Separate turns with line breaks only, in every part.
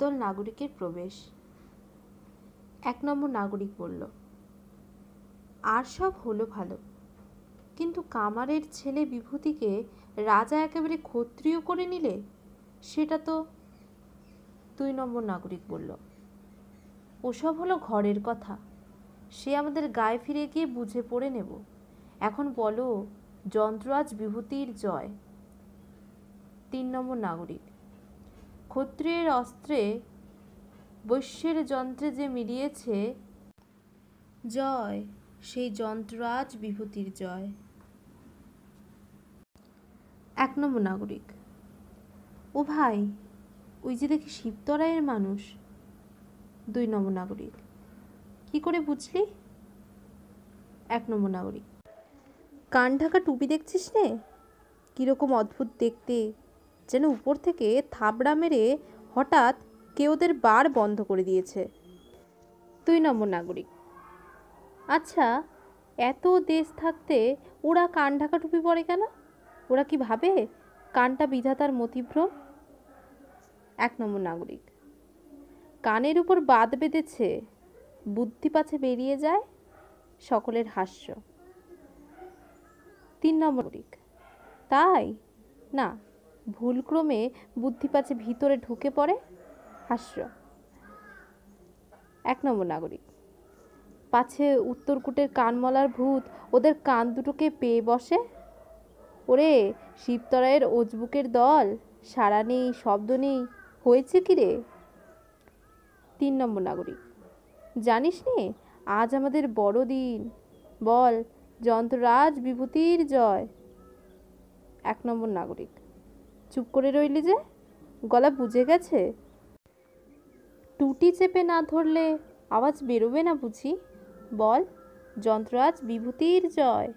একদল নাগরিকের প্রবেশ। এক নম্বর নাগরিক বলল, আর সব হলো ভালো। কিন্তু কামারের ছেলে বিভূতিকে রাজা একেবারে ক্ষত্রিয় করে নিলে, সেটা তো দুই নম্বর নাগরিক বলল, ওসব হলো ঘরের কথা। সে আমাদের গায়ে ফিরে গিয়ে বুঝে পড়ে নেব। এখন বলো যন্ত্ররাজ বিভূতির জয় তিন নম্বর নাগরিক ক্ষত্রিয়ের অস্ত্রে বৈশ্যের যন্ত্রে যে মিলিয়েছে জয়, সেই যন্ত্ররাজ বিভূতির জয়। এক নম্বর নাগরিক। ও ভাই, ওই যে দেখি শিবতরায়ের মানুষ। দুই নম্বর নাগরিক। কি করে বুঝলি? এক নম্বর নাগরিক। কান ঢাকা টুপি দেখছিস নে? কীরকম অদ্ভুত দেখতে। যেন উপর থেকে থাবড়া মেরে হঠাৎ কেউ ওদের বার বন্ধ করে দিয়েছে। দুই নম্বর নাগরিক। আচ্ছা এত দেশ থাকতে ওরা কান ঢাকা টুপি পরে কেন? ওরা কি ভাবে? কানটা বিধাতার মতিভ্রম? এক নম্বর নাগরিক। কানের উপর বাদ বেঁধেছে, বুদ্ধি পাছে বেরিয়ে যায়, সকলের হাস্য। তিন নম্বর তাই? না। ভুলক্রমে বুদ্ধি পাছে ভিতরে ঢুকে পড়ে হাস্য। এক নম্বর নাগরিক, পাছে উত্তরকূটের কানমলার ভূত ওদের কান দুটোকে পেয়ে বসে? ওরে শিবতরায়ের ওজবুকের দল, সাড়া নেই, শব্দ নেই, হয়েছে কি রে? তিন নম্বর নাগরিক জানিস নে আজ আমাদের বড় দিন বল, যন্ত্ররাজ বিভূতির জয়। এক নম্বর নাগরিক চুপ করে রইলি যে? গলা বুঝে গেছে? টুটি চেপে না ধরলে আওয়াজ বেরোবে না বুঝি? বল, যন্ত্র আজ বিভূতির জয়।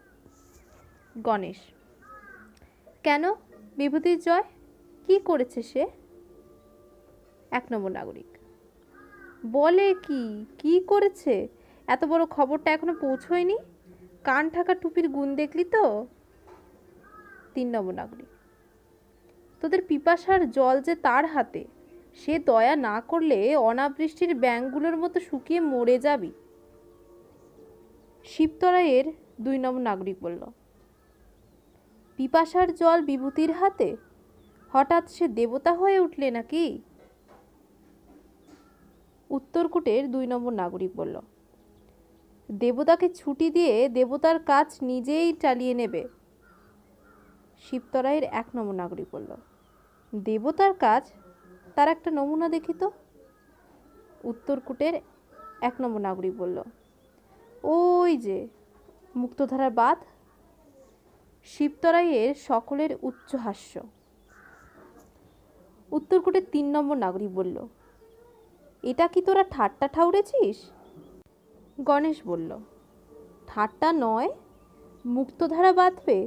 গণেশ, কেন বিভূতির জয়? কি করেছে সে? এক নম্বর নাগরিক, বলে কি? কি করেছে? এত বড় খবরটা এখনও পৌঁছয়নি? কান ঠাকা টুপির গুণ দেখলি তো? তিন নম্বর নাগরিক তোদের পিপাসার জল যে তার হাতে, সে দয়া না করলে অনাবৃষ্টির ব্যাঙগুলোর মতো শুকিয়ে মরে যাবি। শিবতরাইয়ের দুই নম্বর নাগরিক বলল, পিপাসার জল বিভূতির হাতে? হঠাৎ সে দেবতা হয়ে উঠলে নাকি? উত্তরকূটের দুই নম্বর নাগরিক বলল, দেবতাকে ছুটি দিয়ে দেবতার কাজ নিজেই চালিয়ে নেবে। শিবতরাইয়ের এক নম্বর নাগরিক বলল দেবতার কাজ, তার একটা নমুনা দেখি তো। উত্তরকূটের এক নম্বর নাগরিক বলল, ওই যে, মুক্তধারার বাঁধ, শিবতরাইয়ের সকলের উচ্চ হাস্য। উত্তরকূটের তিন নম্বর নাগরিক বলল, এটা কি তোরা ঠাট্টা ঠাউরেছিস? গণেশ বলল, ঠাট্টা নয়, মুক্তধারা বাঁধবে।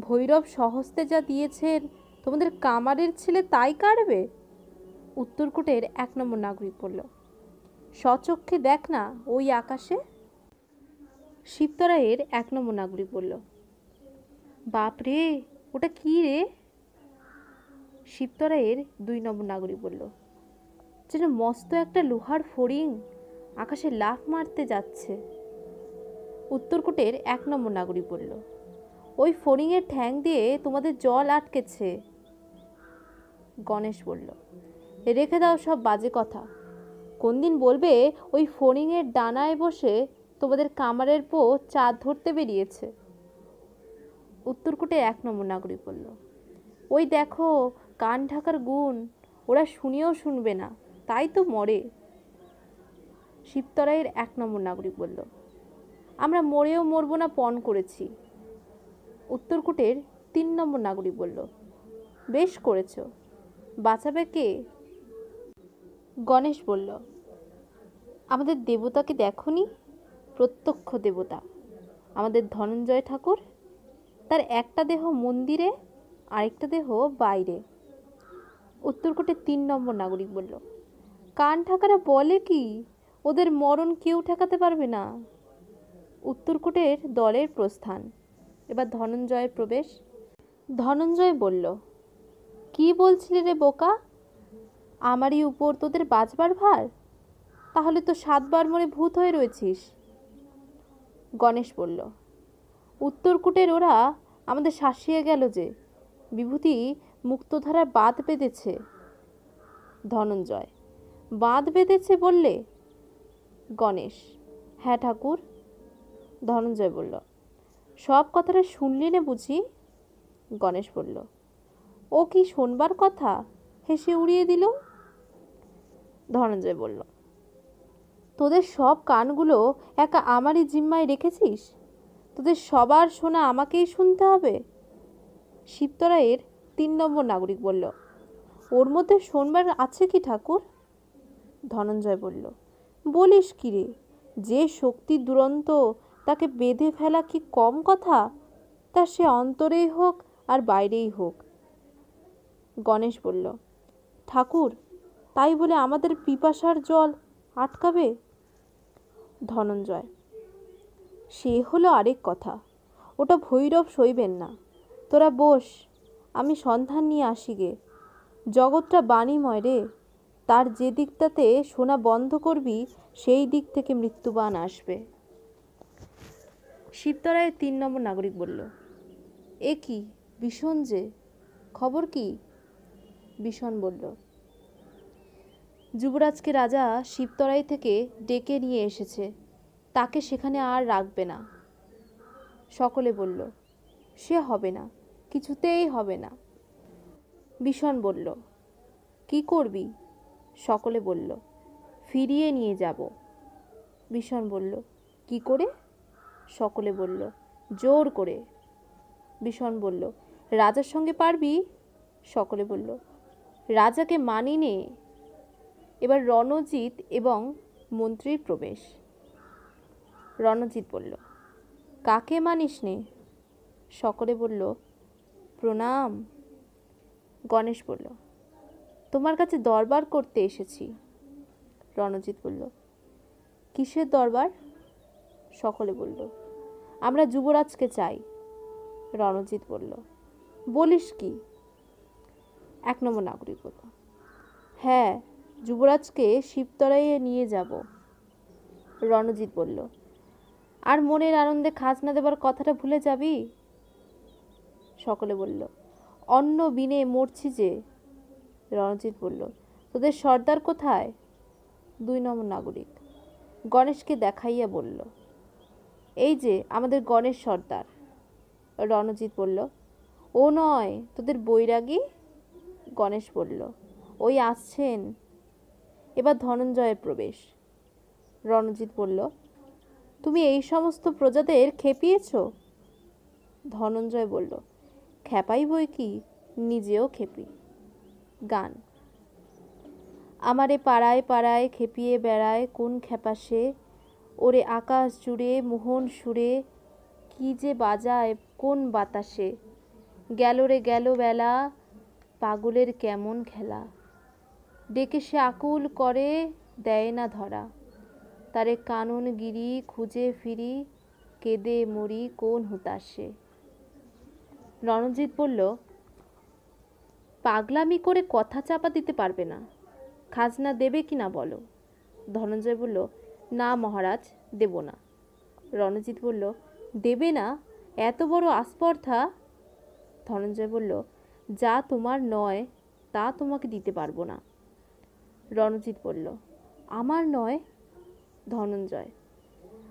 ভৈরব সহস্তে যা দিয়েছেন তোমাদের কামারের ছেলে তাই কাটবে? উত্তরকূটের এক নম্বর নাগরিক বলল, স্বচক্ষে দেখ না ওই আকাশে? শিবতরাইয়ের এক নম্বর নাগরিক বলল, বাপ রে, ওটা কি রে? শিবতরাইয়ের দুই নম্বর নাগরিক বলল, যেন মস্ত একটা লোহার ফড়িং আকাশে লাফ মারতে যাচ্ছে। উত্তরকোটের এক নম্বর নাগরিক বলল ওই ফড়িংয়ের ঠ্যাং দিয়ে তোমাদের জল আটকেছে। গণেশ বলল, রেখে দাও সব বাজে কথা। কোন দিন বলবে ওই ফড়িংয়ের ডানায় বসে তোমাদের কামারের পো চাঁদ ধরতে বেরিয়েছে? উত্তরকূটে এক নম্বর নাগরিক বলল, ওই দেখো কান ঢাকার গুণ, ওরা শুনেও শুনবে না, তাই তো মরে। শিবতরাইয়ের এক নম্বর নাগরিক বলল, আমরা মরেও মরবো না, পণ করেছি। উত্তরকূটের তিন নম্বর নাগরিক বলল, বেশ করেছ। বাঁচাবে কে? গণেশ বলল, আমাদের দেবতাকে দেখনি, প্রত্যক্ষ দেবতা। আমাদের ধনঞ্জয় ঠাকুর, তার একটা দেহ মন্দিরে, আরেকটা দেহ বাইরে। উত্তরকোটের তিন নম্বর নাগরিক বলল, কান ঠাকারা বলে কি? ওদের মরণ কেউ ঠেকাতে পারবে না? উত্তরকূটের দলের প্রস্থান এবার ধনঞ্জয়ের প্রবেশ। ধনঞ্জয় বলল, কি বলছিলি রে বোকা? আমারই উপর তোদের বাঁচবার ভার? তাহলে তো সাতবার মরে ভূত হয়ে রয়েছিস। গণেশ বলল, উত্তরকূটের ওরা আমাদের শাসিয়ে গেল যে, বিভূতি মুক্তধারার বাঁধ বেঁধেছে। ধনঞ্জয়, বাঁধ বেঁধেছে বললে? গণেশ হ্যাঁ ঠাকুর। ধনঞ্জয় বলল সব কথাটা শুনলি না বুঝি? গণেশ বলল, ও কি শোনবার কথা? হেসে উড়িয়ে দিল। ধনঞ্জয় বলল, তোদের সব কানগুলো একা আমারই জিম্মায় রেখেছিস? তোদের সবার শোনা আমাকেই শুনতে হবে? শিবতরায়ের তিন নম্বর নাগরিক বলল, ওর মধ্যে শোনবার আছে কি ঠাকুর? ধনঞ্জয় বলল, বলিস কি রে, যে শক্তি দুরন্ত তাকে বেঁধে ফেলা কি কম কথা? তা সে অন্তরেই হোক আর বাইরেই হোক। গণেশ বলল, ঠাকুর, তাই বলে আমাদের পিপাসার জল আটকাবে? ধনঞ্জয়, সে হলো আরেক কথা। ওটা ভৈরব সইবেন না। তোরা বস, আমি সন্ধান নিয়ে আসি গে। জগৎটা বাণীময় রে। তার যে দিকটাতে শোনা বন্ধ করবি, সেই দিক থেকে মৃত্যুবান আসবে। শিবতরায় তিন নম্বর নাগরিক বলল, এ কি? ভীষণ যে। খবর কি? ভীষণ বলল, যুবরাজকে রাজা শিবতরাই থেকে ডেকে নিয়ে এসেছে। তাকে সেখানে আর রাখবে না। সকলে বলল, সে হবে না, কিছুতেই হবে না। ভীষণ বলল, কি করবি? সকলে বলল, ফিরিয়ে নিয়ে যাব। ভীষণ বলল, কি করে? সকলে বলল, জোর করে। ভীষণ বলল, রাজার সঙ্গে পারবি? সকলে বলল, রাজাকে মানি নে। এবার রণজিৎ এবং মন্ত্রীর প্রবেশ। রণজিৎ বলল, কাকে মানিস নে? সকলে বলল, প্রণাম। গণেশ বলল, তোমার কাছে দরবার করতে এসেছি। রণজিৎ বলল, কিসের দরবার? সকলে বলল, আমরা যুবরাজকে চাই। রণজিৎ বলল, বলিস কি? এক নম্বর নাগরিক বলল হ্যাঁ যুবরাজকে শিবতরাইয়ে নিয়ে যাব। রণজিৎ বলল, আর মনের আনন্দে খাজনা দেবার কথাটা ভুলে যাবি? সকলে বলল, অন্ন বিনে মরছি যে। রণজিৎ বলল, তোদের সর্দার কোথায়? দুই নম্বর নাগরিক গণেশকে দেখাইয়া বলল এই যে আমাদের গণেশ সর্দার। রণজিৎ বলল, ও নয়, তোদের বৈরাগী? গণেশ বলল, ওই আসছেন। এবার ধনঞ্জয়ের প্রবেশ। রণজিৎ বলল, তুমি এই সমস্ত প্রজাদের খেপিয়েছ? ধনঞ্জয় বলল খেপাই বই কি? নিজেও খেপি। গান, আমারে পাড়ায় পাড়ায় খেপিয়ে বেড়ায়, কোন খেপাসে ওরে আকাশ জুড়ে, মোহন সুরে, কি যে বাজায়, কোন বাতাসে? গেল রে গেল বেলা, পাগলের কেমন খেলা? ডেকে সে আকুল করে, দেয় না ধরা। তারে কানন গিরি খুঁজে ফিরি, কেঁদে মরি কোন হুতাশে? রণজিৎ বলল, পাগলামি করে কথা চাপা দিতে পারবে না। খাজনা দেবে কি না বলো? ধনঞ্জয় বলল না মহারাজ, দেব না। রণজিৎ বলল, দেবে না? এত বড় আস্পর্ধা? ধনঞ্জয় বলল, যা তোমার নয়, তা তোমাকে দিতে পারব না। রণজিৎ বলল, আমার নয়? ধনঞ্জয়,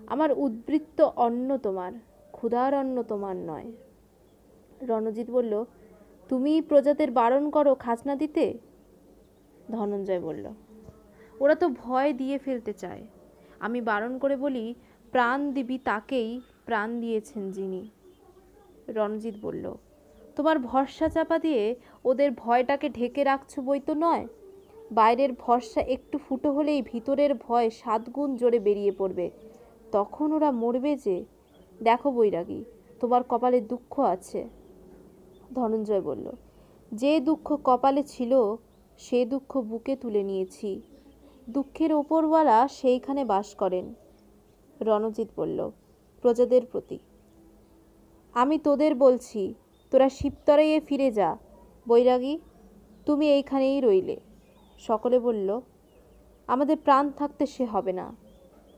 আমার উদ্বৃত্ত অন্ন তোমার, ক্ষুধার অন্ন তোমার নয়। রণজিৎ বলল, তুমি প্রজাদের বারণ করো খাজনা দিতে? ধনঞ্জয় বলল, ওরা তো ভয় দিয়ে ফেলতে চায়। আমি বারণ করে বলি, প্রাণ দিবি তাকেই প্রাণ দিয়েছেন যিনি। রণজিৎ বলল, তোমার ভরসা চাপা দিয়ে ওদের ভয়টাকে ঢেকে রাখছো বই তো নয়। বাইরের ভরসা একটু ফুটো হলেই ভিতরের ভয় সাতগুণ জোরে বেরিয়ে পড়বে। তখন ওরা মরবে যে। দেখো বৈরাগী, তোমার কপালে দুঃখ আছে। ধনঞ্জয় বলল, যে দুঃখ কপালে ছিল, সে দুঃখ বুকে তুলে নিয়েছি। দুঃখের ওপরওয়ালা সেইখানে বাস করেন। রণজিৎ বলল, প্রজাদের প্রতি। আমি তোদের বলছি, তোরা শিবতরাইয়ে ফিরে যা। বৈরাগী, তুমি এইখানেই রইলে। সকলে বলল, আমাদের প্রাণ থাকতে সে হবে না।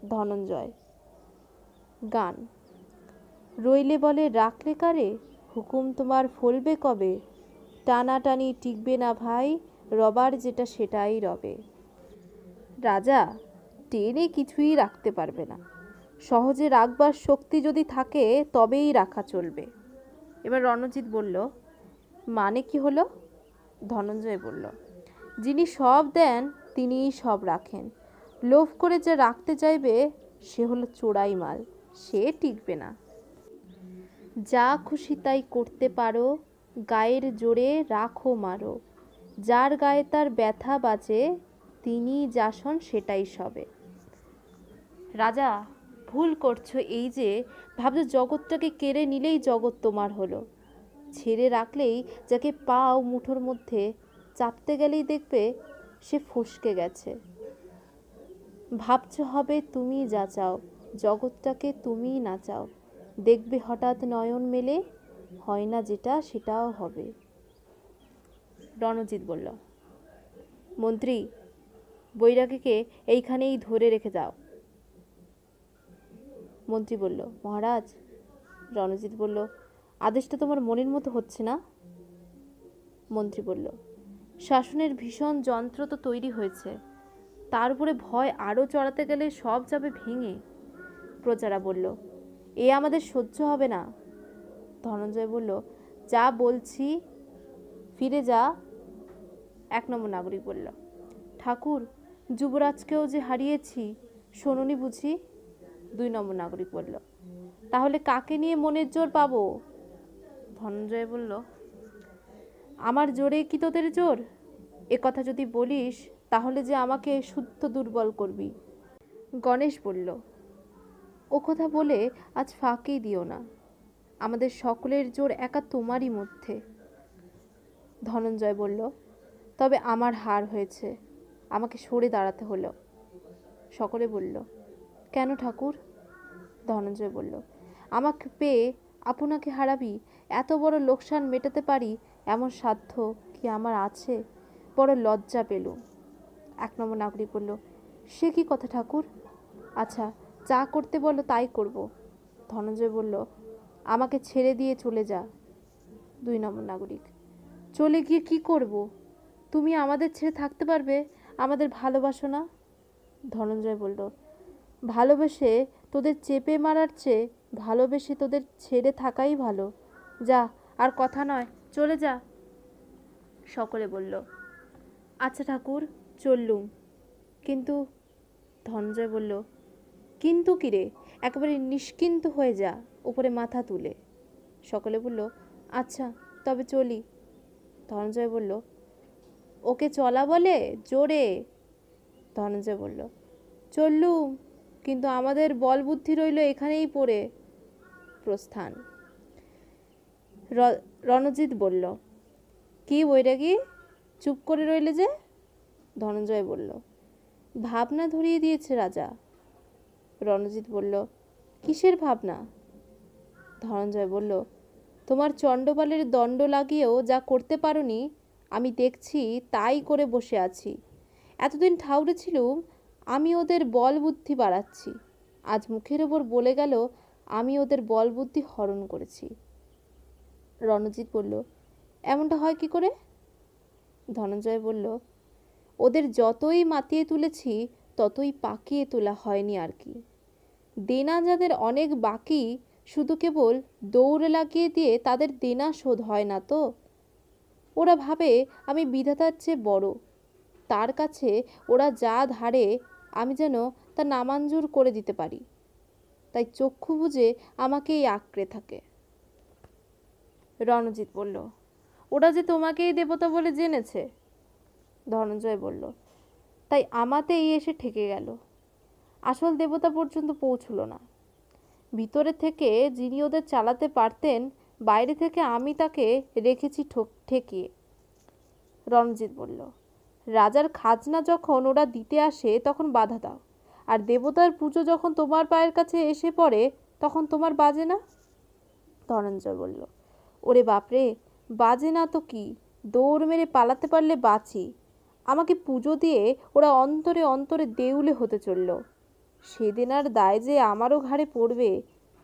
ধনঞ্জয়, গান। রইলে বলে, রাখলে কারে? হুকুম তোমার ফলবে কবে? টানাটানি টিকবে না ভাই, রবার যেটা সেটাই রবে। রাজা টেনে কিছুই রাখতে পারবে না। সহজে রাখবার শক্তি যদি থাকে, তবেই রাখা চলবে। এবার রণজিৎ বলল মানে কি হলো? ধনঞ্জয় বলল, যিনি সব দেন, তিনিই সব রাখেন। লোভ করে যে রাখতে চাইবে, সে হলো চোরাই মাল। সে টিকবে না। যা খুশি তাই করতে পারো, গায়ের জোরে রাখো মারো। যার গায়ে তার ব্যথা বাজে তিনি যাসন সেটাই সবে। রাজা, ভুল করছ এই যে, ভাবছ জগৎটাকে কেড়ে নিলেই জগৎ তোমার হলো। ছেড়ে রাখলেই যাকে পাও মুঠোর মধ্যে, চাপতে গেলেই দেখবে সে ফসকে গেছে। ভাবছ হবে তুমি যা চাও, জগৎটাকে তুমিই নাচাও দেখবে হঠাৎ নয়ন মেলে, হয় না যেটা সেটাও হবে। রণজিৎ বলল, মন্ত্রী বৈরাগীকে এইখানেই ধরে রেখে যাও। মন্ত্রী বলল, মহারাজ? রণজিৎ বলল, আদেশটা তোমার মনের মতো হচ্ছে না? মন্ত্রী বলল, শাসনের ভীষণ যন্ত্র তো তৈরি হয়েছে। তার উপরে ভয় আরও চড়াতে গেলে সব যাবে ভেঙে। প্রজারা বলল, এ আমাদের সহ্য হবে না। ধনঞ্জয় বলল, যা বলছি, ফিরে যা। এক নম্বর নাগরিক বলল, ঠাকুর যুবরাজকেও যে হারিয়েছি, শোনুনি বুঝি দুই নম্বর নাগরিক বলল। তাহলে কাকে নিয়ে মনের জোর পাবো? ধনঞ্জয় বলল, আমার জোরে কি তোদের জোর? এ কথা যদি বলিস, তাহলে যে আমাকে শুদ্ধ দুর্বল করবি। গণেশ বলল, ও কথা বলে আজ ফাঁকি দিও না। আমাদের সকলের জোর একা তোমারই মধ্যে। ধনঞ্জয় বলল, তবে আমার হার হয়েছে। আমাকে সরে দাঁড়াতে হলো। সকলে বলল, কেন ঠাকুর? ধনঞ্জয় বলল, আমাকে পেয়ে আপনাকে হারাবি? এত বড় লোকসান মেটাতে পারি? এমন সাধ্য কি আমার আছে? বড় লজ্জা পেলুম। এক নম্বর নাগরিক বলল, সে কি কথা ঠাকুর? আচ্ছা যা করতে বলো তাই করব। ধনঞ্জয় বলল, আমাকে ছেড়ে দিয়ে চলে যা। দুই নম্বর নাগরিক, চলে গিয়ে কি করব? তুমি আমাদের ছেড়ে থাকতে পারবে? আমাদের ভালোবাসো না? ধনঞ্জয় বলল, ভালোবেসে তোদের চেপে মারার চেয়ে ভালোবেসে তোদের ছেড়ে থাকাই ভালো। যা, আর কথা নয়, চলে যা। সকলে বলল আচ্ছা ঠাকুর, চললুম। কিন্তু, ধনঞ্জয় বলল, কিন্তু কিরে একেবারে নিষ্কিন্ত হয়ে যা, উপরে মাথা তুলে। সকলে বলল আচ্ছা তবে চলি। ধনঞ্জয় বলল ওকে চলা বলে? জোরে। ধনঞ্জয় বলল চললুম কিন্তু আমাদের বল বুদ্ধি রইল এখানেই পড়ে। প্রস্থান। রণজিৎ বলল, কি বৈরাগী? চুপ করে রইলে যে? ধনঞ্জয় বলল, ভাবনা ধরিয়ে দিয়েছে রাজা। রণজিৎ বলল, কিসের ভাবনা? ধনঞ্জয় বলল, তোমার চণ্ডবালের দণ্ড লাগিয়েও যা করতে পারোনি আমি দেখছি তাই করে বসে আছি। এতদিন ঠাউরে ছিলুম, আমি ওদের বল বুদ্ধি বাড়াচ্ছি। আজ মুখের ওপর বলে গেল, আমি ওদের বল বুদ্ধি হরণ করেছি। রণজিৎ বলল, এমনটা হয় কি করে? ধনঞ্জয় বলল, ওদের যতই মাতিয়ে তুলেছি, ততই পাকিয়ে তোলা হয়নি আর কি। দেনা যাদের অনেক বাকি, শুধু কেবল দৌড় লাগিয়ে দিয়ে তাদের দেনা শোধ হয় না তো? ওরা ভাবে আমি বিধাতার চেয়ে বড়। তার কাছে ওরা যা ধারে, আমি যেন তা নামাঞ্জুর করে দিতে পারি। তাই চক্ষু বুঝে আমাকেই আঁকড়ে থাকে। রণজিৎ বলল, ওরা যে তোমাকেই দেবতা বলে জেনেছে? ধনঞ্জয় বলল, তাই আমাতেই এসে ঠেকে গেল। আসল দেবতা পর্যন্ত পৌঁছলো না। ভিতরে থেকে যিনি ওদের চালাতে পারতেন বাইরে থেকে আমি তাকে রেখেছি ঠোক ঠেকিয়ে। রণজিৎ বলল, রাজার খাজনা যখন ওরা দিতে আসে তখন বাধা দাও, আর দেবতার পুজো যখন তোমার পায়ের কাছে এসে পড়ে তখন তোমার বাজে না? ধনঞ্জয় বলল, ওরে বাপরে, বাজে না তো কি? দৌড় মেরে পালাতে পারলে বাঁচি। আমাকে পুজো দিয়ে ওরা অন্তরে অন্তরে দেউলে হতে চলল। সেদিন আর দায় যে আমারও ঘাড়ে পড়বে,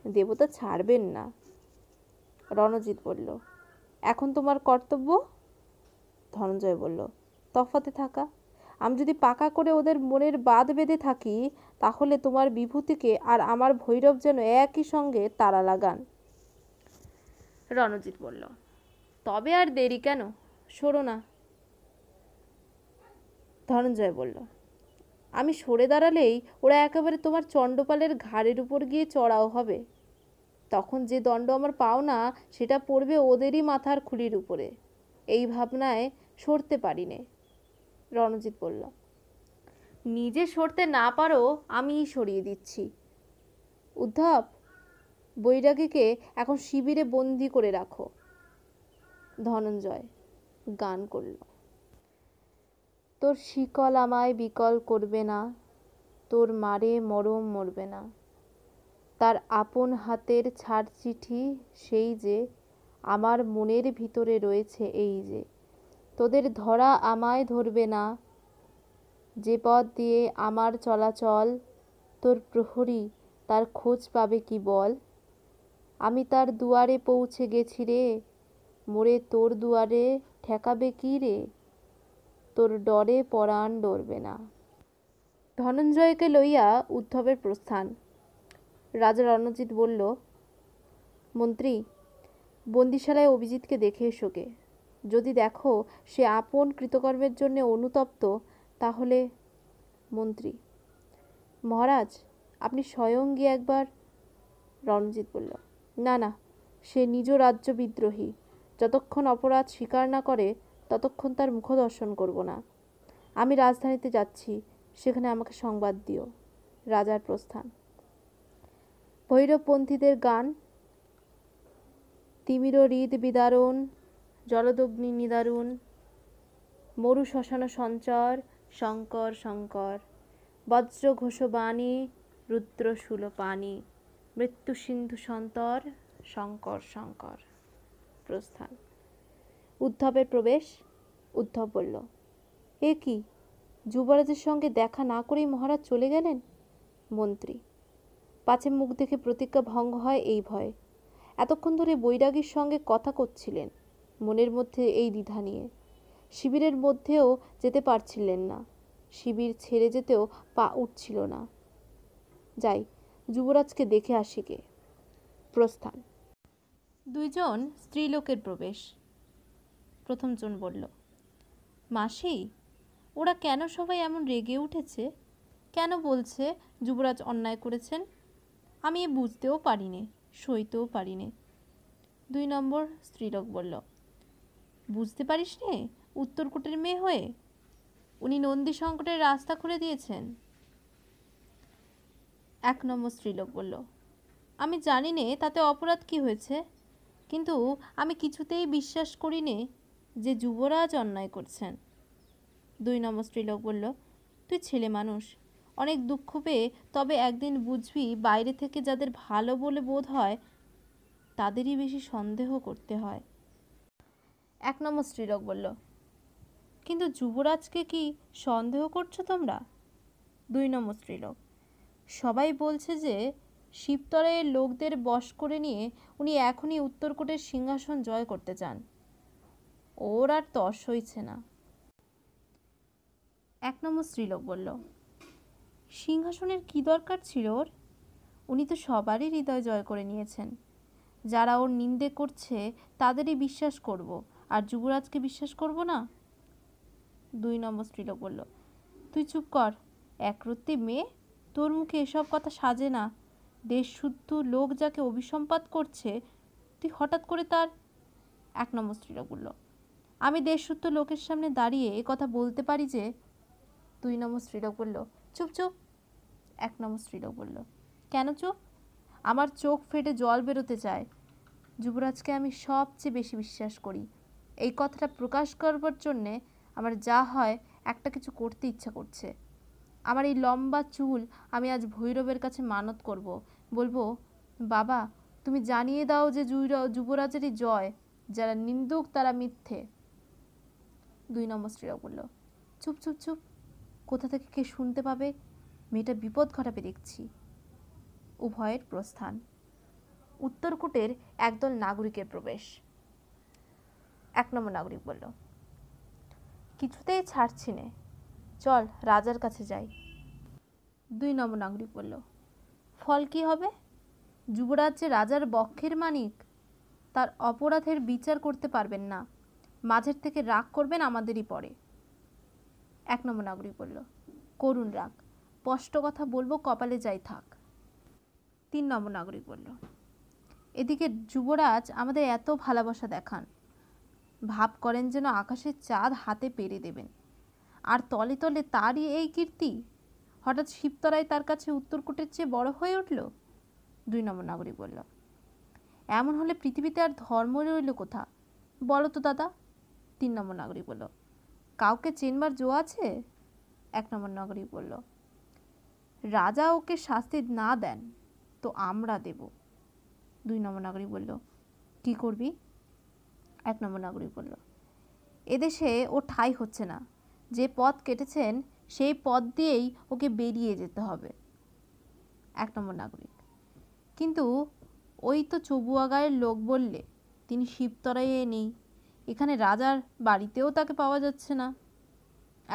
দেবতা ছাড়বেন না। রণজিৎ বলল, এখন তোমার কর্তব্য? ধনঞ্জয় বলল, তফাতে থাকা। আমি যদি পাকা করে ওদের মনের বাদ বেঁধে থাকি, তাহলে তোমার বিভূতিকে আর আমার ভৈরব যেন একই সঙ্গে তারা লাগান। রণজিৎ বলল, তবে আর দেরি কেন? সরো না। ধনঞ্জয় বলল, আমি সরে দাঁড়ালেই ওরা একেবারে তোমার চণ্ডপালের ঘাড়ের উপর গিয়ে চড়াও হবে। তখন যে দণ্ড আমার পাও না, সেটা পড়বে ওদেরই মাথার খুলির উপরে। এই ভাবনায় সরতে পারি নে রণজিৎ বলল। নিজে সরতে না পারো, আমিই সরিয়ে দিচ্ছি। উদ্ধব, বৈরাগীকে এখন শিবিরে বন্দি করে রাখো। ধনঞ্জয় গান করল। তোর শিকল আমায় বিকল করবে না, তোর মারে মরম মরবে না। তার আপন হাতের ছাড় চিঠি সেই যে, আমার মনের ভিতরে রয়েছে এই যে। তোদের ধরা আমায় ধরবে না, যে পথ দিয়ে আমার চলাচল। তোর প্রহরী তার খোঁজ পাবে কি বল? আমি তার দুয়ারে পৌঁছে গেছি রে। মোরে তোর দুয়ারে ঠেকাবে কি রে? তোর ডরে পরাণ ডরবে না। ধনঞ্জয়কে লইয়া উদ্ধবের প্রস্থান। রাজা রণজিৎ বলল, মন্ত্রী, বন্দিশালায় অভিজিৎকে দেখে এসোকে যদি দেখো সে আপন কৃতকর্মের জন্য অনুতপ্ত, তাহলে মন্ত্রী, মহারাজ, আপনি স্বয়ং গিয়ে একবার রণজিৎ বলল, না না, সে নিজ রাজ্য বিদ্রোহী। যতক্ষণ অপরাধ স্বীকার না করে, ততক্ষণ তার মুখ দর্শন করব না। আমি রাজধানীতে যাচ্ছি, সেখানে আমাকে সংবাদ দিও। রাজার প্রস্থান। ভৈরবপন্থীদের গান, তিমির হৃদ বিদারণ, জলদগ্নি নিদারুণ, মরু শ্মশান সঞ্চর, শঙ্কর শঙ্কর, বজ্র ঘোষ বাণী রুদ্র শূল পানি মৃত্যু সিন্ধু সন্তর, শঙ্কর শঙ্কর। প্রস্থান। উদ্ধবের প্রবেশ, উদ্ধব বলল, এ কি, যুবরাজের সঙ্গে দেখা না করেই মহারাজ চলে গেলেন? মন্ত্রী পাছে মুখ দেখে প্রতিজ্ঞা ভঙ্গ হয় এই ভয়। এতক্ষণ ধরে বৈরাগীর সঙ্গে কথা করছিলেন, মনের মধ্যে এই দ্বিধা নিয়ে। শিবিরের মধ্যেও যেতে পারছিলেন না। শিবির ছেড়ে যেতেও পা উঠছিল না। যাই, যুবরাজকে দেখে আসিকে প্রস্থান। দুইজন স্ত্রীলোকের প্রবেশ। প্রথমজন বলল, মাসি, ওরা কেন সবাই এমন রেগে উঠেছে? কেন বলছে যুবরাজ অন্যায় করেছেন? আমি এ বুঝতেও পারিনি, সইতেও পারিনি। দুই নম্বর স্ত্রীলোক বলল, বুঝতে পারিস নে, উত্তরকূটের মেয়ে হয়ে? উনি নন্দী সংকটের রাস্তা খুলে দিয়েছেন। এক নম্বর স্ত্রীলোক বলল, আমি জানি নে, তাতে অপরাধ কি হয়েছে, কিন্তু আমি কিছুতেই বিশ্বাস করি নে যে যুবরাজ অন্যায় করছেন। দুই নম্বর স্ত্রীলোক বলল, তুই ছেলে মানুষ অনেক দুঃখ পেয়ে তবে একদিন বুঝবি বাইরে থেকে যাদের ভালো বলে বোধ হয়, তাদেরই বেশি সন্দেহ করতে হয়। এক নম্বর স্ত্রীলোক বলল, কিন্তু যুবরাজকে কি সন্দেহ করছ তোমরা? দুই নম্বর স্ত্রীলোক, সবাই বলছে যে শিবতরাইয়ের লোকদের বশ করে নিয়ে উনি এখনই উত্তরকোটের সিংহাসন জয় করতে চান। ওর আর তস হইছে না। এক নম্বর স্ত্রীলোক বলল সিংহাসনের কি দরকার ছিল ওর? উনি তো সবারই হৃদয় জয় করে নিয়েছেন। যারা ওর নিন্দে করছে, তাদেরই বিশ্বাস করব। আর যুবরাজকে বিশ্বাস করব না? দুই নম্বর স্ত্রীলোক বলল, তুই চুপ কর। একরত্তি মেয়ে, তোর মুখে এসব কথা সাজে না। দেশ শুদ্ধ লোক যাকে অভিসম্পাত করছে, তুই হঠাৎ করে তার এক নম্বর স্ত্রীলোক বলল, আমি দেশশুদ্ধ লোকের সামনে দাঁড়িয়ে এ কথা বলতে পারি যে? দুই নম্বর স্ত্রীলোক বলল, চুপ চুপ। এক নম্বর স্ত্রীলোক বলল, কেন চুপ আমার চোখ ফেটে জল বেরোতে চায়। যুবরাজকে আমি সবচেয়ে বেশি বিশ্বাস করি। এই কথাটা প্রকাশ করবার জন্যে আমার যা হয়, একটা কিছু করতে ইচ্ছা করছে। আমার এই লম্বা চুল আমি আজ ভৈরবের কাছে মানত করব। বলব, বাবা, তুমি জানিয়ে দাও যে যুবরাজেরই জয়, যারা নিন্দুক তারা মিথ্যে। দুই নম্বর স্ত্রীরা বলল, চুপ চুপ চুপ। কোথা থেকে কে শুনতে পাবে? মেয়েটা বিপদ ঘটাবে দেখছি। উভয়ের প্রস্থান। উত্তরকূটের একদল নাগরিকের প্রবেশ। এক নম্বর নাগরিক বলল, কিছুতেই ছাড়ছি নে। চল রাজার কাছে যাই। দুই নম্বর নাগরিক বলল, ফল কি হবে? যুবরাজ যে রাজার বক্ষের মানিক? তার অপরাধের বিচার করতে পারবেন না। মাঝের থেকে রাগ করবেন আমাদেরই পরে। এক নম্বর নাগরিক বলল, করুণ রাগ। স্পষ্ট কথা বলব, কপালে যাই থাক। তিন নম্বর নাগরিক বলল, এদিকে যুবরাজ আমাদের এত ভালোবাসা দেখান। ভাব করেন যেন আকাশের চাঁদ হাতে পেরে দেবেন। আর তলে তলে তারই এই কীর্তি? হঠাৎ শিবতরায় তার কাছে উত্তরকূটের চেয়ে বড় হয়ে উঠল? দুই নম্বর নাগরিক বলল, এমন হলে পৃথিবীতে আর ধর্ম রইল কোথা? বলো তো দাদা। তিন নম্বর নাগরিক বলল, কাউকে চেনবার জো আছে? এক নম্বর নাগরিক বলল রাজা ওকে শাস্তি না দেন, তো আমরা দেব। দুই নম্বর নাগরিক বলল, কি করবি? এক নম্বর নাগরিক বলল, এদেশে ও ঠাই হচ্ছে না। যে পথ কেটেছেন, সেই পথ দিয়েই ওকে বেরিয়ে যেতে হবে। এক নম্বর নাগরিক, কিন্তু ওই তো চবুয়া গায়ের লোক বললে, তিনি শিবতরাইয়ে নেই। এখানে রাজার বাড়িতেও তাকে পাওয়া যাচ্ছে না।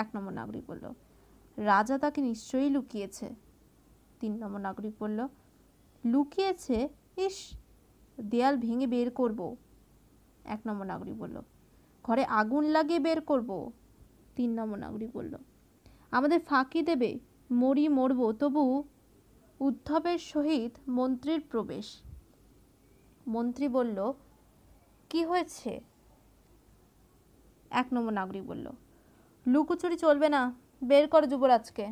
এক নম্বর নাগরিক বলল রাজা তাকে নিশ্চয়ই লুকিয়েছে। তিন নম্বর নাগরিক বলল, লুকিয়েছে? ইস, দেয়াল ভেঙে বের করব। এক নম্বর নাগরিক বলল, ঘরে আগুন লাগিয়ে বের করব? তিন নম্বর নাগরিক বলল, আমাদের ফাঁকি দেবে, মরি মরব, তবু উদ্ধবের সহিত মন্ত্রীর প্রবেশ। মন্ত্রী বলল, কি হয়েছে? এক নম্বর নাগরিক বলল, লুকোচুরি চলবে না। বের কর যুবরাজকে।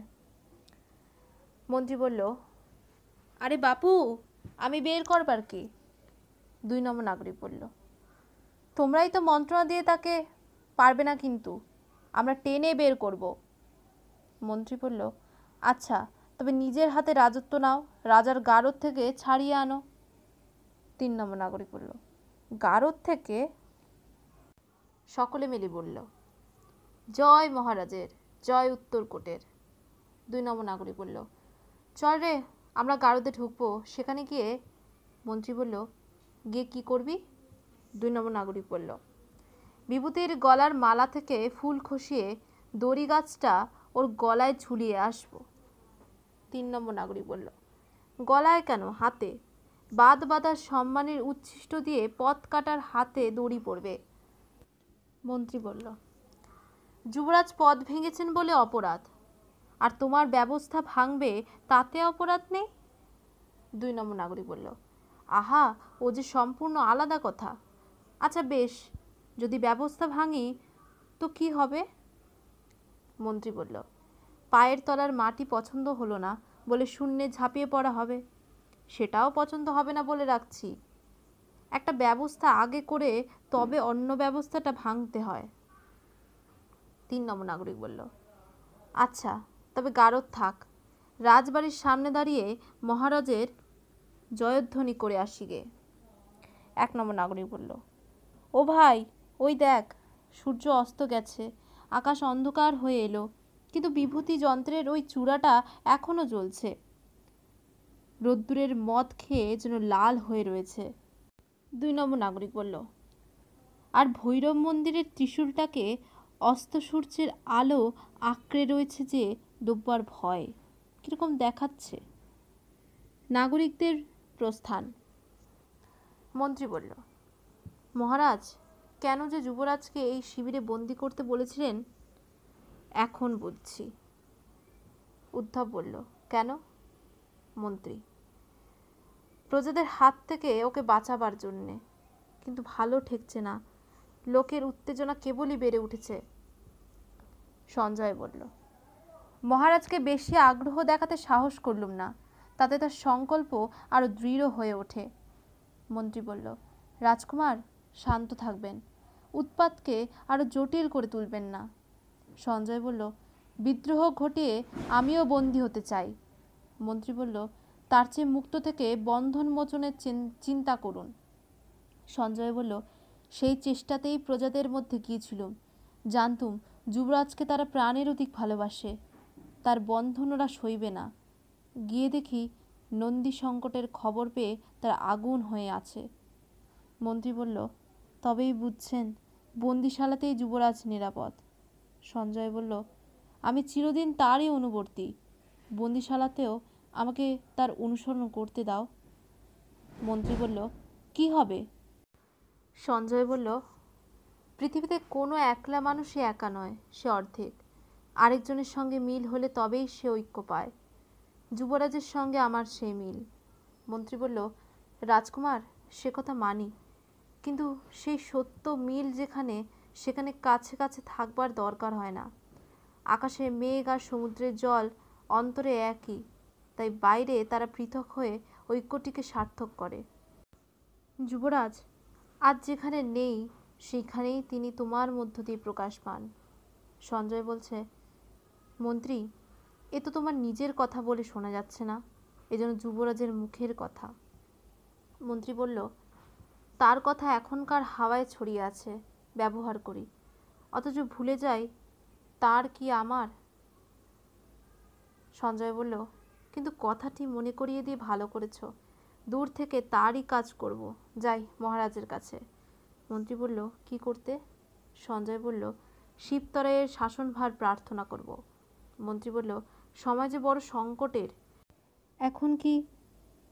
মন্ত্রী বলল, আরে বাপু, আমি বের করবার কি? দুই নম্বর নাগরিক বলল, তোমরাই তো মন্ত্রণা দিয়ে তাকে পারবে না কিন্তু, আমরা টেনে বের করব। মন্ত্রী বলল আচ্ছা তবে নিজের হাতে রাজত্ব নাও, রাজার গারদ থেকে ছাড়িয়ে আনো। তিন নম্বর নাগরিক বলল, গারদ থেকে? সকলে মিলে বলল, জয় মহারাজের। জয় উত্তরকোটের দুই নম্বর নাগরিক বলল, চল রে, আমরা গারদে ঢুকবো। সেখানে গিয়ে মন্ত্রী বলল, গিয়ে কি করবি? দুই নম্বর নাগরিক বলল, বিভূতির গলার মালা থেকে ফুল খসিয়ে দড়ি গাছটা ওর গলায় ঝুলিয়ে আসব। তিন নম্বর নাগরিক বলল, গলায় কেন? হাতে? বাদ বাঁধার সম্মানের উচ্ছিষ্ট দিয়ে পথ কাটার হাতে দড়ি পড়বে। মন্ত্রী বলল যুবরাজ পথ ভেঙেছেন বলে অপরাধ। আর তোমার ব্যবস্থা ভাঙবে তাতে অপরাধ নেই? দুই নম্বর নাগরিক বলল, আহা, ও যে সম্পূর্ণ আলাদা কথা। আচ্ছা বেশ, যদি ব্যবস্থা ভাঙি, তো কি হবে? মন্ত্রী বলল, পায়ের তলার মাটি পছন্দ হলো না বলে শূন্যে ঝাঁপিয়ে পড়া হবে। সেটাও পছন্দ হবে না বলে রাখছি। একটা ব্যবস্থা আগে করে তবে অন্য ব্যবস্থাটা ভাঙতে হয়। তিন নম্বর নাগরিক বলল আচ্ছা তবে গারদ থাক। রাজবাড়ির সামনে দাঁড়িয়ে মহারাজের জয়ধ্বনি করে আসি গে। এক নম্বর নাগরিক বলল, ও ভাই, ওই দেখ, সূর্য অস্ত গেছে, আকাশ অন্ধকার হয়ে এলো, কিন্তু বিভূতি যন্ত্রের ওই চূড়াটা এখনও জ্বলছে। রোদ্দুরের মদ খেয়ে যেন লাল হয়ে রয়েছে। দুই নম্বর নাগরিক বলল, আর ভৈরব মন্দিরের ত্রিশূলটাকে অস্ত সূর্যের আলো আঁকড়ে রয়েছে যে ডুববার ভয়। কীরকম দেখাচ্ছে? নাগরিকদের প্রস্থান। মন্ত্রী বলল, মহারাজ, কেন যে যুবরাজকে এই শিবিরে বন্দি করতে বলেছিলেন, এখন বুঝছি। উদ্ধব বলল, কেন? মন্ত্রী, প্রজাদের হাত থেকে ওকে বাঁচাবার জন্যে। কিন্তু ভালো ঠেকছে না। লোকের উত্তেজনা কেবলই বেড়ে উঠেছে। সঞ্জয় বলল, মহারাজকে বেশি আগ্রহ দেখাতে সাহস করলুম না। তাতে তার সংকল্প আরও দৃঢ় হয়ে ওঠে। মন্ত্রী বলল, রাজকুমার, শান্ত থাকবেন। উৎপাতকে আরও জটিল করে তুলবেন না। সঞ্জয় বলল, বিদ্রোহ ঘটিয়ে আমিও বন্দী হতে চাই। মন্ত্রী বলল, তার চেয়ে মুক্ত থেকে বন্ধন মোচনের চিন্তা করুন। সঞ্জয় বলল সেই চেষ্টাতেই প্রজাদের মধ্যে গিয়েছিল। জানতুম, যুবরাজকে তারা প্রাণের অধিক ভালোবাসে। তার বন্ধন ওরা সইবে না। গিয়ে দেখি নন্দী সংকটের খবর পেয়ে তার আগুন হয়ে আছে। মন্ত্রী বলল, তবেই বুঝছেন, বন্দিশালাতেই যুবরাজ নিরাপদ। সঞ্জয় বলল, আমি চিরদিন তারই অনুবর্তী। বন্দিশালাতেও আমাকে তার অনুসরণ করতে দাও। মন্ত্রী বলল, কি হবে? সঞ্জয় বলল, পৃথিবীতে কোনো একলা মানুষই একা নয়, সে অর্ধেক। আরেকজনের সঙ্গে মিল হলে তবেই সে ঐক্য পায়। যুবরাজের সঙ্গে আমার সেই মিল। মন্ত্রী বলল, রাজকুমার, সে কথা মানি। কিন্তু সেই সত্য মিল যেখানে, সেখানে কাছে কাছে থাকবার দরকার হয় না। আকাশে মেঘ আর সমুদ্রের জল অন্তরে একই, তাই বাইরে তারা পৃথক হয়ে ঐক্যটিকে সার্থক করে। যুবরাজ আজ যেখানে নেই সেখানেই তিনি তোমার মধ্য দিয়ে প্রকাশ পান। সঞ্জয় বলছে, মন্ত্রী, এ তো তোমার নিজের কথা বলে শোনা যাচ্ছে না, এ যেন যুবরাজের মুখের কথা। মন্ত্রী বলল, তার কথা এখনকার হাওয়ায় ছড়িয়ে আছে, ব্যবহার করি। অথচ ভুলে যাই, তার কি আমার? সঞ্জয় বলল, কিন্তু কথাটি মনে করিয়ে দিয়ে ভালো করেছ। দূর থেকে তারই কাজ করব। যাই, মহারাজের কাছে। মন্ত্রী বলল, কি করতে? সঞ্জয় বলল শিবতরাইয়ের শাসনভার প্রার্থনা করব। মন্ত্রী বলল, সমাজে বড় সংকটের। এখন কি?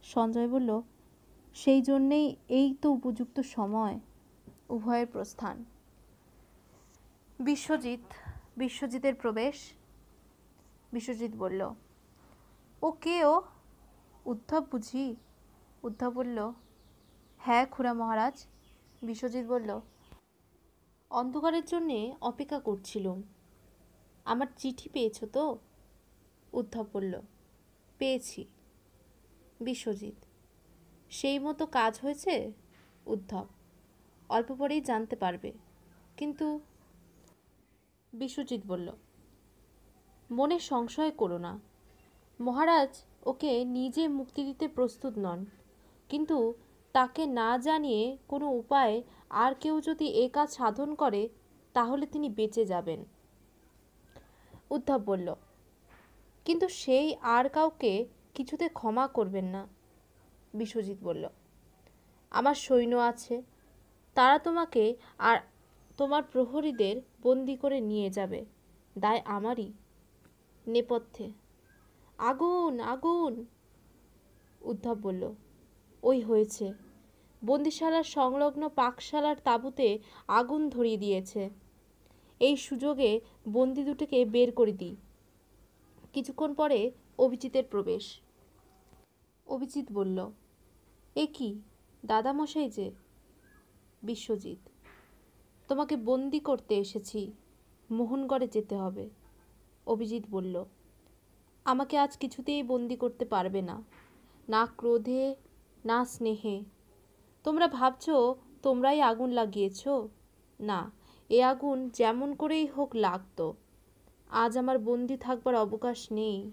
সঞ্জয় বলল, সেই জন্যেই এই তো উপযুক্ত সময়। উভয়ের প্রস্থান। বিশ্বজিৎ, বিশ্বজিতের প্রবেশ? বিশ্বজিৎ বলল, ও কে ও? উদ্ধব বুঝি। উদ্ধব বলল হ্যাঁ খুড়া মহারাজ। বিশ্বজিৎ বলল, অন্ধকারের জন্যে অপেক্ষা করছিলুম। আমার চিঠি পেয়েছ তো? উদ্ধব বলল, পেয়েছি। বিশ্বজিৎ, সেই মতো কাজ হয়েছে? উদ্ধব, অল্প পরেই জানতে পারবে। কিন্তু বিশ্বজিৎ বলল, মনে সংশয় করো না। মহারাজ ওকে নিজে মুক্তি দিতে প্রস্তুত নন। কিন্তু তাকে না জানিয়ে কোনো উপায়ে আর কেউ যদি এ কাজ সাধন করে, তাহলে তিনি বেঁচে যাবেন। উদ্ধব বলল, কিন্তু সেই আর কাউকে কিছুতে ক্ষমা করবেন না। বিশ্বজিৎ বলল, আমার সৈন্য আছে, তারা তোমাকে আর তোমার প্রহরীদের বন্দি করে নিয়ে যাবে, দায় আমারই নেপথ্যে। আগুন আগুন! উদ্ধব বলল ওই হয়েছে। বন্দিশালার সংলগ্ন পাকশালার তাঁবুতে আগুন ধরিয়ে দিয়েছে। এই সুযোগে বন্দি দুটোকে বের করে দিই। কিছুক্ষণ পরে অভিজিতের প্রবেশ। অভিজিৎ বলল, এ কি? দাদামশাই যে? বিশ্বজিৎ, তোমাকে বন্দি করতে এসেছি। মোহনগড়ে যেতে হবে। অভিজিৎ বলল, আমাকে আজ কিছুতেই বন্দি করতে পারবে না। না ক্রোধে না স্নেহে। তোমরা ভাবছ, তোমরাই আগুন লাগিয়েছ? না, এ আগুন যেমন করেই হোক লাগতো। আজ আমার বন্দি থাকবার অবকাশ নেই।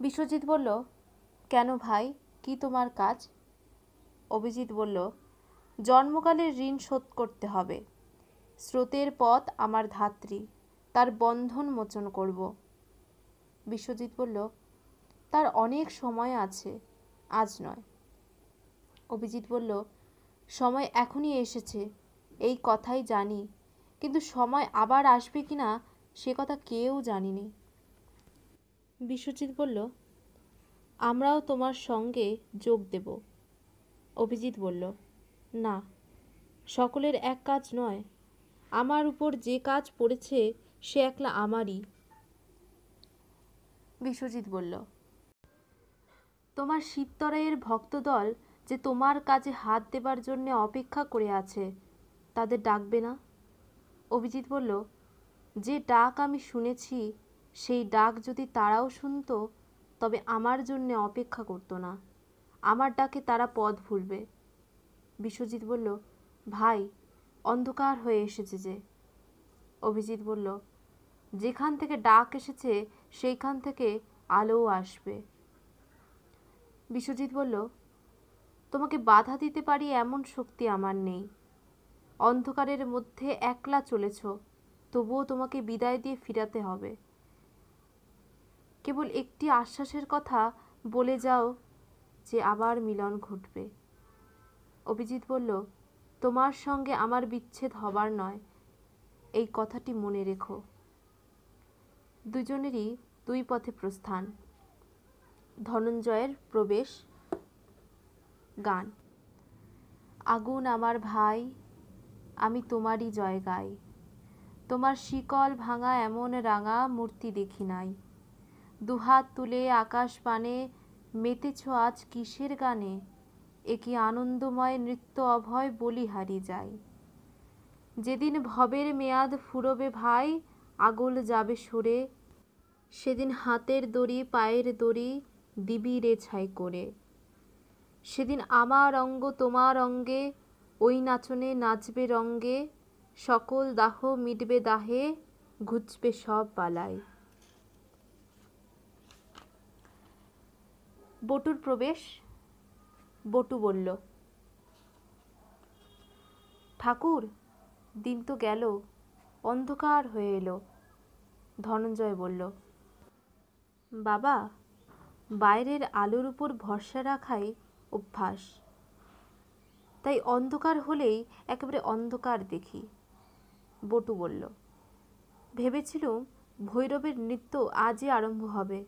বিশ্বজিৎ বলল, কেন ভাই? কি তোমার কাজ? অভিজিৎ বলল, জন্মকালের ঋণ শোধ করতে হবে। স্রোতের পথ আমার ধাত্রী, তার বন্ধন মোচন করব। বিশ্বজিৎ বলল, তার অনেক সময় আছে। আজ নয়। অভিজিৎ বলল, সময় এখনই এসেছে, এই কথাই জানি, কিন্তু সময় আবার আসবে কি না, সে কথা কেউ জানিনি। বিশ্বজিৎ বলল, আমরাও তোমার সঙ্গে যোগ দেব। অভিজিৎ বলল, না, সকলের এক কাজ নয়। আমার উপর যে কাজ পড়েছে, সে একলা আমারই। বিশ্বজিৎ বলল তোমার শিবতরাইয়ের ভক্তদল যে তোমার কাজে হাত দেবার জন্য অপেক্ষা করে আছে, তাদের ডাকবে না? অভিজিৎ বলল, যে ডাক আমি শুনেছি, সেই ডাক যদি তারাও শুনতো, তবে আমার জন্যে অপেক্ষা করতো না। আমার ডাকে তারা পথ ভুলবে। বিশ্বজিৎ বলল, ভাই, অন্ধকার হয়ে এসেছে যে। অভিজিৎ বলল, যেখান থেকে ডাক এসেছে, সেইখান থেকে আলোও আসবে। বিশ্বজিৎ বলল, তোমাকে বাধা দিতে পারি এমন শক্তি আমার নেই। অন্ধকারের মধ্যে একলা চলেছ, তবুও তোমাকে বিদায় দিয়ে ফিরাতে হবে। কেবল একটি আশ্বাসের কথা বলে যাও যে আবার মিলন ঘটবে। অভিজিৎ বলল, তোমার সঙ্গে আমার বিচ্ছেদ হবার নয়, এই কথাটি মনে রেখো। দুজনেরই দুই পথে প্রস্থান। ধনঞ্জয়ের প্রবেশ গান। আগুন আমার ভাই, আমি তোমারই জয় গাই তোমার শিকল ভাঙা এমন রাঙা মূর্তি দেখি নাই। দুহাত তুলে আকাশ পানে মেতেছ আজ কিসের গানে? এ কি আনন্দময় নৃত্য অভয় বলি হারি যায়। যেদিন ভবের মেয়াদ ফুরবে ভাই, আগল যাবে সরে। সেদিন হাতের দড়ি, পায়ের দড়ি দিবি রে ছাই করে। সেদিন আমার অঙ্গ তোমার অঙ্গে, ওই নাচনে নাচবে রঙ্গে, সকল দাহ মিটবে দাহে, ঘুচবে সব পালায় বটুর প্রবেশ, বটু বলল, ঠাকুর, দিন তো গেল, অন্ধকার হয়ে এলো। ধনঞ্জয় বলল, বাবা বাইরের আলোর উপর ভরসা রাখাই অভ্যাস। তাই অন্ধকার হলেই একেবারে অন্ধকার দেখি, বটু বলল। ভেবেছিলুম ভৈরবের নৃত্য আজই আরম্ভ হবে।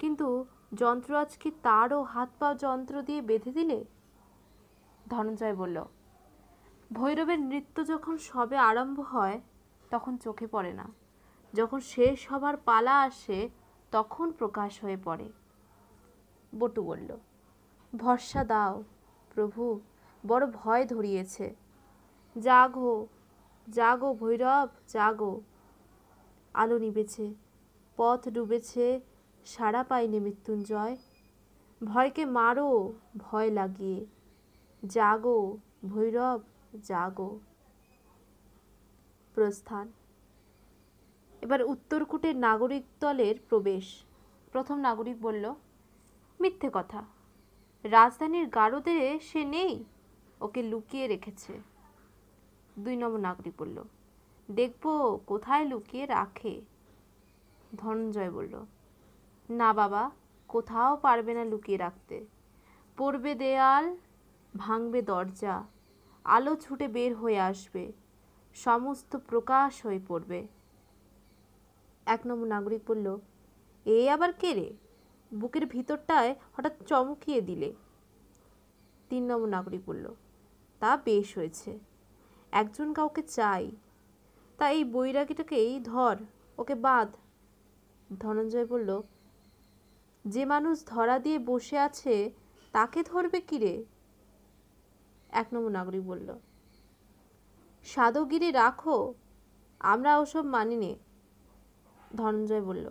কিন্তু যন্ত্র আজ কি তারও হাত পা যন্ত্র দিয়ে বেঁধে দিলে? ধনঞ্জয় বলল, ভৈরবের নৃত্য যখন সবে আরম্ভ হয়, তখন চোখে পড়ে না। যখন শেষ হবার পালা আসে তখন প্রকাশ হয়ে পড়ে। বটু বলল, ভরসা দাও, প্রভু, বড় ভয় ধরিয়েছে। জাগো জাগো ভৈরব, জাগো। আলো নিবেছে, পথ ডুবেছে, সাড়া পায়নি মৃত্যুঞ্জয়। ভয়কে মারো, ভয় লাগিয়ে। জাগো, ভৈরব, জাগো। প্রস্থান। এবার উত্তরকূটের নাগরিক দলের প্রবেশ। প্রথম নাগরিক বলল, মিথ্যে কথা। রাজধানীর গারদে সে নেই? ওকে লুকিয়ে রেখেছে। দুই নম্বর নাগরিক বলল, দেখব কোথায় লুকিয়ে রাখে। ধনঞ্জয় বলল, না বাবা, কোথাও পারবে না লুকিয়ে রাখতে। পড়বে দেয়াল, ভাঙবে দরজা, আলো ছুটে বের হয়ে আসবে, সমস্ত প্রকাশ হয়ে পড়বে। এক নম্বর নাগরিক বলল, এ আবার কে রে? বুকের ভিতরটায় হঠাৎ চমকিয়ে দিলে। তিন নম্বর নাগরিক বলল, তা বেশ হয়েছে। একজন কাউকে চাই। তা এই বৈরাগীটাকেই ধর, ওকে বাঁধ। ধনঞ্জয় বলল, যে মানুষ ধরা দিয়ে বসে আছে, তাকে ধরবে কি রে? এক নম্বর নাগরিক বলল, সাধগিরি রাখো, আমরা ওসব মানি নে ধনঞ্জয় বলল,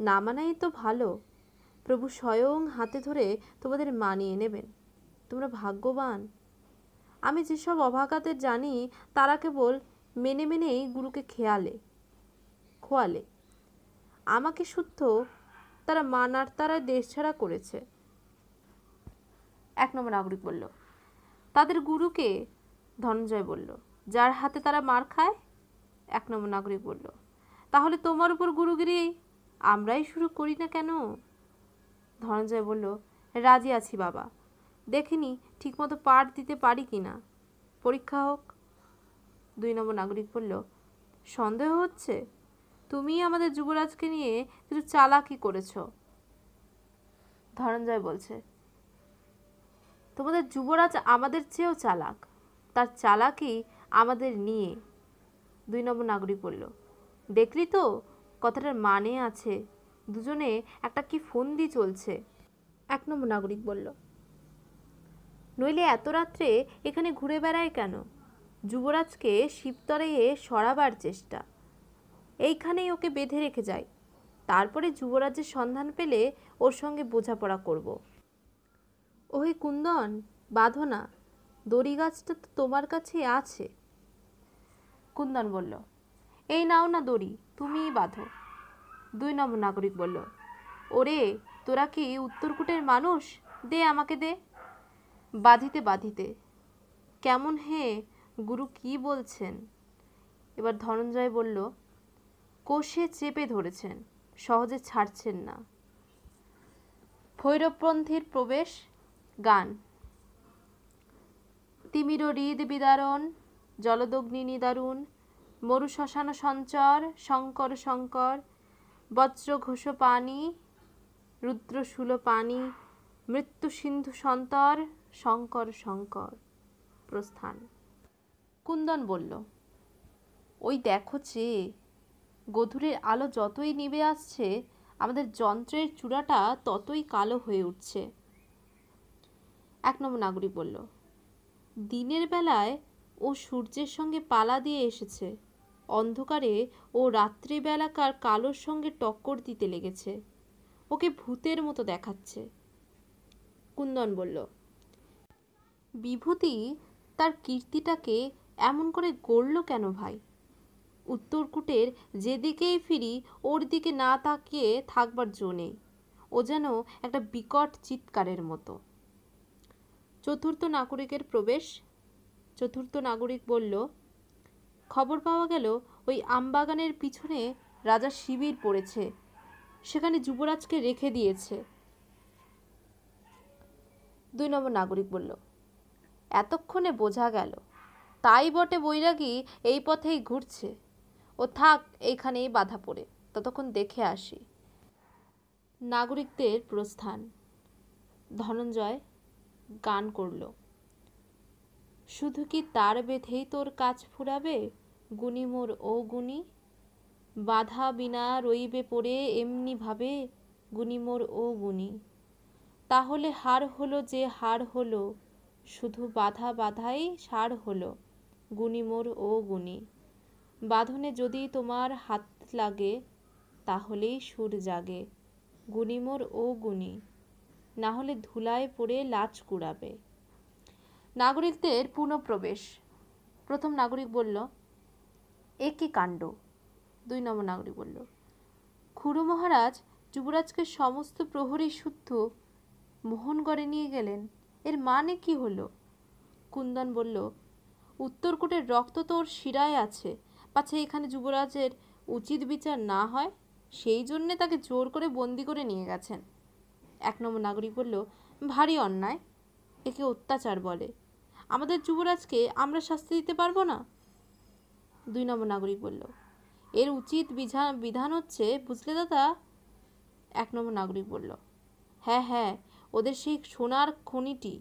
না মানাই তো ভালো। প্রভু স্বয়ং হাতে ধরে তোমাদের মানিয়ে নেবেন। তোমরা ভাগ্যবান। আমি যেসব অভাগাদের জানি, তারা কেবল মেনে মেনেই গুরুকে খেয়ালে, খোয়ালে। আমাকে শুদ্ধ তারা মানার তারা দেশ ছাড়া করেছে। এক নম্বর নাগরিক বলল, তাদের গুরুকে, ধনঞ্জয় বলল, যার হাতে তারা মার খায়? এক নম্বর নাগরিক বলল তাহলে তোমার উপর গুরুগিরি আমরাই শুরু করি না কেন? ধনঞ্জয় বলল, রাজি আছি বাবা। দেখিনি ঠিকমতো পাঠ দিতে পারি কি না। পরীক্ষা হোক। দুই নম্বর নাগরিক বলল, সন্দেহ হচ্ছে? তুমি আমাদের যুবরাজকে নিয়ে কিছু চালাকি করেছ। ধনঞ্জয় বলছে, তোমাদের যুবরাজ আমাদের চেয়েও চালাক। তার চালাকি আমাদের নিয়ে। দুই নম্বর নাগরিক বলল দেখলি তো? কথাটার মানে আছে। দুজনে একটা কি ফন্দি চলছে। এক নম্বর নাগরিক বলল, নইলে এত রাত্রে এখানে ঘুরে বেড়ায় কেন? যুবরাজকে শিবতরে সরাবার চেষ্টা। এইখানেই ওকে বেঁধে রেখে যায় তারপরে যুবরাজের সন্ধান পেলে ওর সঙ্গে বোঝাপড়া করব। ওহে কুন্দন, বাঁধো না। দড়ি গাছটা তো তোমার কাছে আছে। কুন্দন বলল এই নাও না দড়ি, তুমিই বাঁধো। দুই নম্বর নাগরিক বলল, ওরে, তোরা কি উত্তরকূটের মানুষ? দে আমাকে দে। বাঁধিতে বাঁধিতে, কেমন হে গুরু কি বলছেন? এবার ধনঞ্জয় বলল, কোষে চেপে ধরেছেন, সহজে ছাড়ছেন না। ভৈরবপন্থীর প্রবেশ, গান। তিমির হৃদ বিদারণ, জলদগ্নি নিদারুণ মরু শ্মশান সঞ্চর, শঙ্কর শঙ্কর, বজ্র ঘোষ পানি রুদ্রশূল পানি মৃত্যু সিন্ধু সন্তর, শঙ্কর শঙ্কর। প্রস্থান। কুন্দন বলল, ওই দেখো চেয়ে গধূরের আলো যতই নিভে আসছে, আমাদের যন্ত্রের চূড়াটা ততই কালো হয়ে উঠছে। এক নম্বর নাগরিক বলল, দিনের বেলায় ও সূর্যের সঙ্গে পালা দিয়ে এসেছে। অন্ধকারে ও রাত্রিবেলাকার কালোর সঙ্গে টক্কর দিতে লেগেছে। ওকে ভূতের মতো দেখাচ্ছে। কুন্দন বলল, বিভূতি, তার কীর্তিটাকে এমন করে গড়ল কেন ভাই? উত্তরকূটের যেদিকেই ফিরি, ওর দিকে না তাকিয়ে থাকবার জো নেই। ও যেন একটা বিকট চিৎকারের মতো। চতুর্থ নাগরিকের প্রবেশ। চতুর্থ নাগরিক বলল খবর পাওয়া গেল, ওই আমবাগানের পিছনে রাজার শিবির পড়েছে। সেখানে যুবরাজকে রেখে দিয়েছে। দুই নম্বর নাগরিক বলল, এতক্ষণে বোঝা গেল। তাই বটে বৈরাগী এই পথেই ঘুরছে। ও থাক, এইখানেই বাধা পড়ে। ততক্ষণ দেখে আসি। নাগরিকদের প্রস্থান। ধনঞ্জয় গান করল, শুধু কি তার বেঁধেই তোর কাজ ফুরাবে? গুণী মোর, ও গুণী, বাধা বিনা রইবে পড়ে এমনি ভাবে, গুণী মোর, ও গুণী। তাহলে হার হলো যে হার হলো, শুধু বাধা বাধাই সার হলো, গুণী মোর, ও গুণী। বাঁধনে যদি তোমার হাত লাগে, তাহলেই সুর জাগে, গুণী মোর, ও গুণী। না হলে ধুলায় পড়ে লাচ কুড়াবে। নাগরিকদের পুনঃপ্রবেশ। প্রথম নাগরিক বলল এ কি কাণ্ড? দুই নম্বর নাগরিক বলল, খুড়ো মহারাজ যুবরাজকে সমস্ত প্রহরী শুদ্ধ মোহনগড়ে নিয়ে গেলেন, এর মানে কি হলো? কুন্দন বলল, উত্তরকূটের রক্ত তো ওর শিরায় আছে, পাছে এখানে যুবরাজের উচিত বিচার না হয়, সেই জন্যে তাকে জোর করে বন্দি করে নিয়ে গেছেন। এক নম্বর নাগরিক বলল, ভারী অন্যায়, একে অত্যাচার বলে। আমাদের যুবরাজকে আমরা শাস্তি দিতে পারব না? দুই নম্বর নাগরিক বলল, এর উচিত বিধান বিধান হচ্ছে বুঝলে দাদা এক নম্বর নাগরিক বলল হ্যাঁ হ্যাঁ ওদের সেই সোনার খনিটি।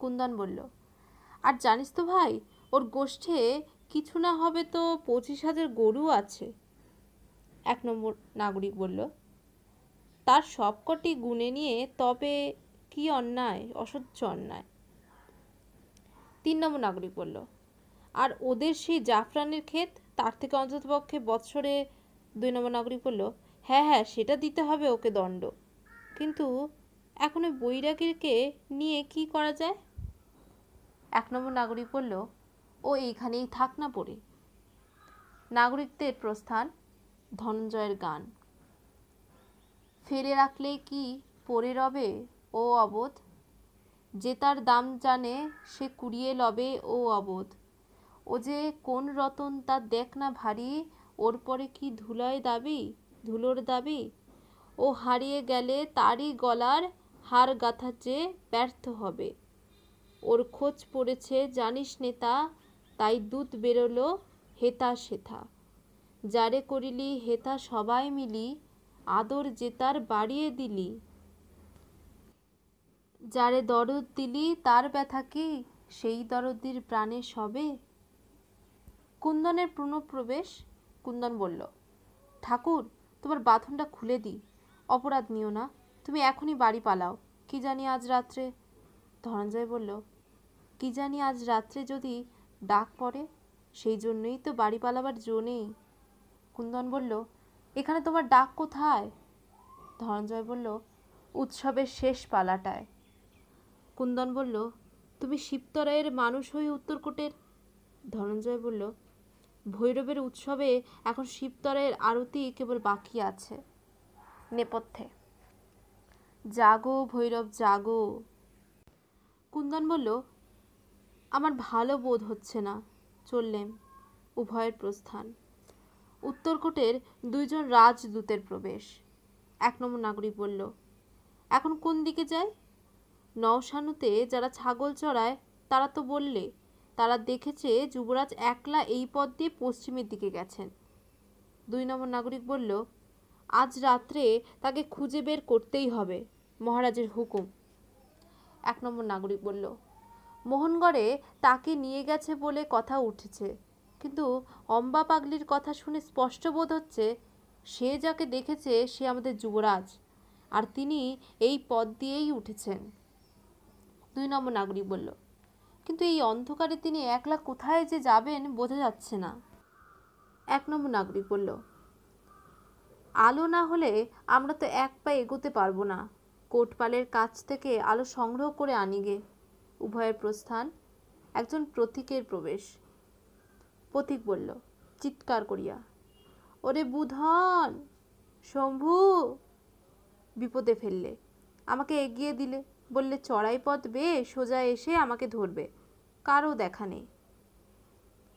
কুন্দন বলল, আর জানিস তো ভাই, ওর গোষ্ঠে কিছু না হবে তো পঁচিশ হাজার গরু আছে। এক নম্বর নাগরিক বলল, তার সবকটি গুনে নিয়ে তবে কি অন্যায়, অসহ্য অন্যায়? তিন নম্বর নাগরিক বলল আর ওদের সেই জাফরানের ক্ষেত, তার থেকে অন্ততপক্ষে বৎসরে দুই নম্বর নাগরিক বলল হ্যাঁ হ্যাঁ সেটা দিতে হবে ওকে দণ্ড। কিন্তু এখন ওই বৈরাগীরকে নিয়ে কি করা যায়? এক নম্বর নাগরিক বলল ও এইখানেই থাক না পড়ে। নাগরিকদের প্রস্থান, ধনঞ্জয়ের গান। ফেলে রাখলে কি পড়ে রবে ও অবোধ? যে তার দাম জানে, সে কুড়িয়ে লবে ও অবোধ। ও যে কোন রতন তা দেখ না ভারী, ওর পরে কি ধুলোয় দাবি, ধুলোর দাবি? ও হারিয়ে গেলে তারই গলার হার গাথা চেয়ে ব্যর্থ হবে। ওর খোঁজ পড়েছে, জানিস নেতা, তাই দুধ বেরোলো হেতা সেথা। যারে করিলি হেতা সবাই মিলি, আদর জেতার বাড়িয়ে দিলি। যারে দরদ দিলি তার ব্যথা কি, সেই দরদির প্রাণে সবে? কুন্দনের পুনঃপ্রবেশ কুন্দন বলল, ঠাকুর, তোমার বাঁধনটা খুলে দিই। অপরাধ নিও না, তুমি এখনই বাড়ি পালাও। কি জানি আজ রাত্রে? ধনঞ্জয় বলল, কি জানি আজ রাত্রে যদি ডাক পড়ে, সেই জন্যই তো বাড়ি পালাবার জো নেই। কুন্দন বলল, এখানে তোমার ডাক কোথায়? ধনঞ্জয় বলল, উৎসবের শেষ পালাটায়। কুন্দন বলল, তুমি শিবতরায়ের মানুষ হয়ে উত্তরকোটের? ধনঞ্জয় বলল ভৈরবের উৎসবে এখন শিবতরের আরতি কেবল বাকি আছে। নেপথ্যে। জাগো ভৈরব, জাগো। কুন্দন বলল, আমার ভালো বোধ হচ্ছে না। চললেম উভয়ের প্রস্থান। উত্তরকোটের দুইজন রাজদূতের প্রবেশ। এক নম্বর নাগরিক বলল, এখন কোন দিকে যায় নওশানুতে যারা ছাগল চড়ায়, তারা তো বললে তারা দেখেছে যুবরাজ একলা এই পথ দিয়ে পশ্চিমের দিকে গেছেন। দুই নম্বর নাগরিক বলল, আজ রাত্রে তাকে খুঁজে বের করতেই হবে, মহারাজের হুকুম। এক নম্বর নাগরিক বলল, মোহনগড়ে তাকে নিয়ে গেছে বলে কথা উঠেছে, কিন্তু অম্বা পাগলির কথা শুনে স্পষ্ট বোধ হচ্ছে সে যাকে দেখেছে সে আমাদের যুবরাজ, আর তিনি এই পথ দিয়েই উঠেছেন। দুই নম্বর নাগরিক বলল কিন্তু এই অন্ধকারে তিনি একলা কোথায় যে যাবেন বোঝা যাচ্ছে না। এক নম্বর নাগরিক বলল, আলো না হলে আমরা তো এক পা এগোতে পারব না। কোটপালের কাছ থেকে আলো সংগ্রহ করে আনিগে উভয়ের প্রস্থান একজন প্রতীকের প্রবেশ। প্রতীক বলল, চিৎকার করিয়া, ওরে বুধন, শম্ভু, বিপদে ফেললে, আমাকে এগিয়ে দিলে। বললে, চড়াই পথ বেয়ে সোজা এসে আমাকে ধরবে। কারও দেখা নেই।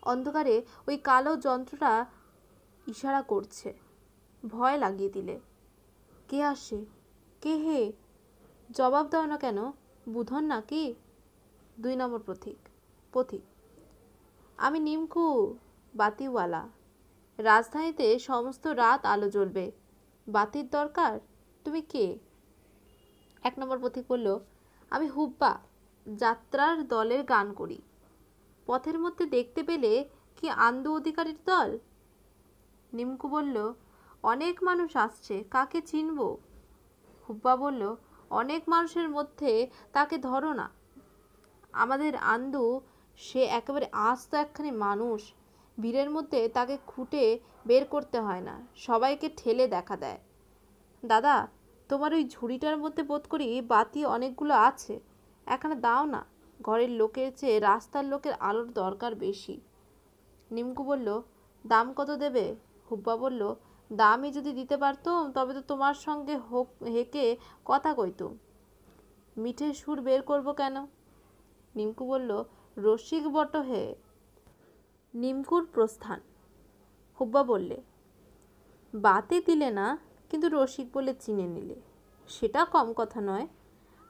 অন্ধকারে ওই কালো যন্ত্রটা ইশারা করছে। ভয় লাগিয়ে দিলে। কে আসে? কে হে? জবাব দাও না কেন? বুধন নাকি? দুই নম্বর পথিক পথিক। আমি নিমকু বাতিওয়ালা। রাজধানীতে সমস্ত রাত আলো জ্বলবে। বাতির দরকার? তুমি কে? এক নম্বর পথিক বলল, আমি হুব্বা, যাত্রার দলের গান করি। পথের মধ্যে দেখতে পেলে কি আন্দু অধিকারীর দল? নিমকু বলল, অনেক মানুষ আসছে, কাকে চিনব? হুব্বা বলল, অনেক মানুষের মধ্যে তাকে ধরো না। আমাদের আন্দু, সে একেবারে আস্ত একখানি মানুষ। ভিড়ের মধ্যে তাকে খুঁটে বের করতে হয় না, সবাইকে ঠেলে দেখা দেয়। দাদা তোমার ওই ঝুড়িটার মধ্যে বোধ করি বাতি অনেকগুলো আছে। এখানে দাও না। ঘরের লোকের চেয়ে রাস্তার লোকের আলোর দরকার বেশি। নিমকু বলল, দাম কত দেবে? হুব্বা বলল, দামই যদি দিতে পারতুম, তবে তো তোমার সঙ্গে হোক, হেঁকে কথা কইতুম। মিঠে সুর বের করব কেন? নিমকু বলল, রসিক বট হে। নিমকুর প্রস্থান। হুব্বা বললে, বাতে দিলে না কিন্তু রসিক বলে চিনে নিলে। সেটা কম কথা নয়।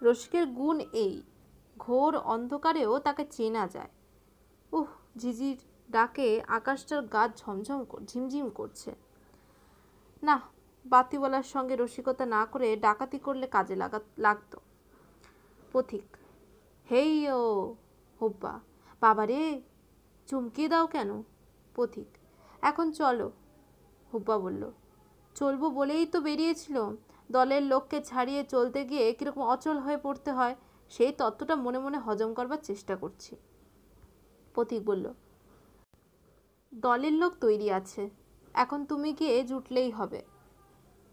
রসিকের গুণ এই, ঘোর অন্ধকারেও তাকে চেনা যায়। উহ, ঝিঝির ডাকে আকাশটার গাছ ঝমঝম ঝিমঝিম করছে। না, বাতিওয়ালার সঙ্গে রসিকতা না করে ডাকাতি করলে কাজে লাগা, লাগতো। পথিক, হেই ও, হুব্বা বাবা রে চমকিয়ে দাও কেন? পথিক, এখন চলো, হুব্বা বলল। চলবো বলেই তো বেরিয়েছিল। দলের লোককে ছাড়িয়ে চলতে গিয়ে কীরকম অচল হয়ে পড়তে হয়, সেই তত্ত্বটা মনে মনে হজম করবার চেষ্টা করছি। পথিক বলল, দলের লোক তৈরি আছে, এখন তুমি গিয়ে জুটলেই হবে।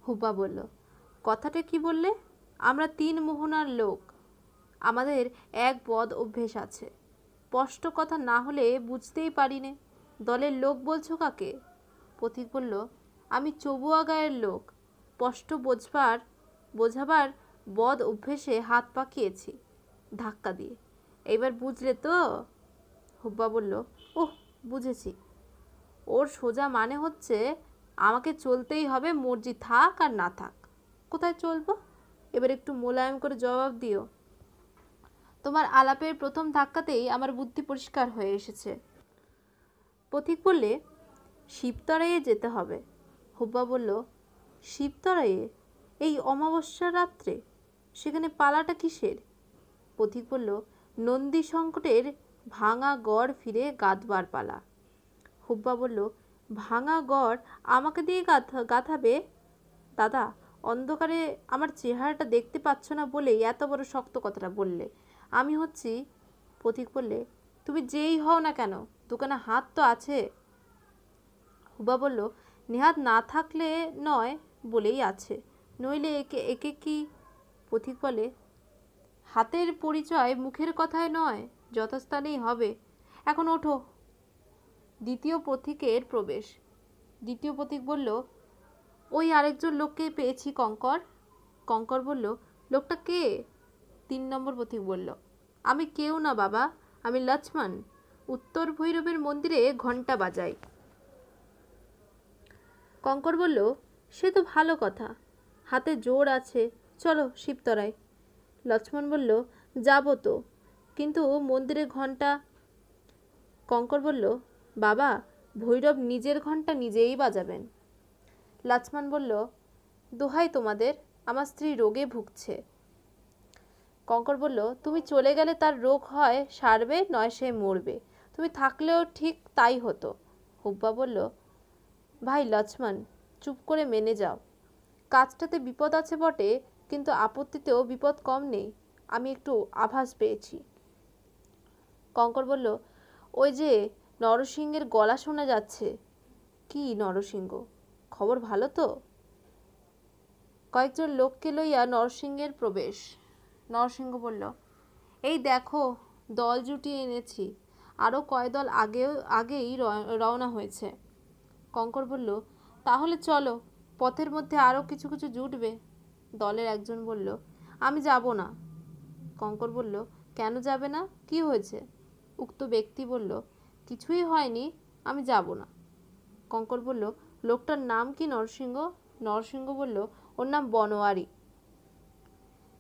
হুব্বা বলল, কথাটা কি বললে? আমরা তিন মোহনার লোক। আমাদের এক বদ অভ্যেস আছে। স্পষ্ট কথা না হলে বুঝতেই পারি নে দলের লোক বলছো কাকে? পথিক বলল আমি চবুয়া গায়ের লোক। স্পষ্ট বোঝবার, বোঝাবার বদ অভ্যেসে হাত পাকিয়েছি ধাক্কা দিয়ে। এবার বুঝলে তো? হুব্বা বলল, ওহ, বুঝেছি। ওর সোজা মানে হচ্ছে আমাকে চলতেই হবে, মর্জি থাক আর না থাক। কোথায় চলবো? এবার একটু মোলায়েম করে জবাব দিও। তোমার আলাপের প্রথম ধাক্কাতেই আমার বুদ্ধি পরিষ্কার হয়ে এসেছে। পথিক বললে, শিবতরাইয়ে যেতে হবে। হুব্বা বলল শিবতরাইয়ে এই অমাবস্যার রাত্রে সেখানে পালাটা কিসের? পথিক বলল, নন্দী সংকটের ভাঙা গড় ফিরে গাঁথবার পালা। হুব্বা বলল, ভাঙা গড় আমাকে দিয়ে গাথা গাঁথাবে দাদা, অন্ধকারে আমার চেহারাটা দেখতে পাচ্ছ না বলেই এত বড় শক্ত কথাটা বললে। আমি হচ্ছি পথিক বললে, তুমি যেই হও না কেন? দোকানে হাত তো আছে হুবা বলল নেহাত না থাকলে নয় বলেই আছে। নইলে একে একে কি? পথিক বলে, হাতের পরিচয় মুখের কথায় নয়, যথাস্থানেই হবে। এখন ওঠো। দ্বিতীয় পথিকের প্রবেশ। দ্বিতীয় পথিক বলল, ওই আরেকজন লোককে পেয়েছি, কঙ্কর। কঙ্কর বলল, লোকটা কে? তিন নম্বর পথিক বলল, আমি কেউ না বাবা, আমি লক্ষ্মণ। উত্তর ভৈরবের মন্দিরে ঘণ্টা বাজাই। কঙ্কর বলল, সে তো ভালো কথা। হাতে জোর আছে। চলো শিবতরায়। লক্ষ্মণ বলল, যাব তো। কিন্তু মন্দিরে ঘণ্টা কঙ্কর বলল, বাবা, ভৈরব নিজের ঘণ্টা নিজেই বাজাবেন। লক্ষ্মণ বলল, দোহাই তোমাদের, আমার স্ত্রী রোগে ভুগছে। কঙ্কর বলল, তুমি চলে গেলে তার রোগ হয়, সারবে, নয় সে মরবে। তুমি থাকলেও ঠিক তাই হতো। হুব্বা বলল ভাই লক্ষ্মণ চুপ করে মেনে যাও। কাজটাতে বিপদ আছে বটে, কিন্তু আপত্তিতেও বিপদ কম নেই। আমি একটু আভাস পেয়েছি। কঙ্কর বলল, ওই যে নরসিংহের গলা শোনা যাচ্ছে। কি নরসিংহ? খবর ভালো তো? কয়েকজন লোককে লইয়া নরসিংহের প্রবেশ। নরসিংহ বলল, এই দেখো, দল জুটিয়ে এনেছি। আরও কয় দল আগেও, আগেই রওনা হয়েছে। কঙ্কর বলল, তাহলে চলো, পথের মধ্যে আরও কিছু কিছু জুটবে। দলের একজন বলল, আমি যাব না। কঙ্কর বলল, কেন যাবে না? কি হয়েছে? উক্ত ব্যক্তি বলল, কিছুই হয়নি, আমি যাব না। কঙ্কর বলল, লোকটার নাম কি নরসিংহ? নরসিংহ বলল, ওর নাম বনোয়ারি।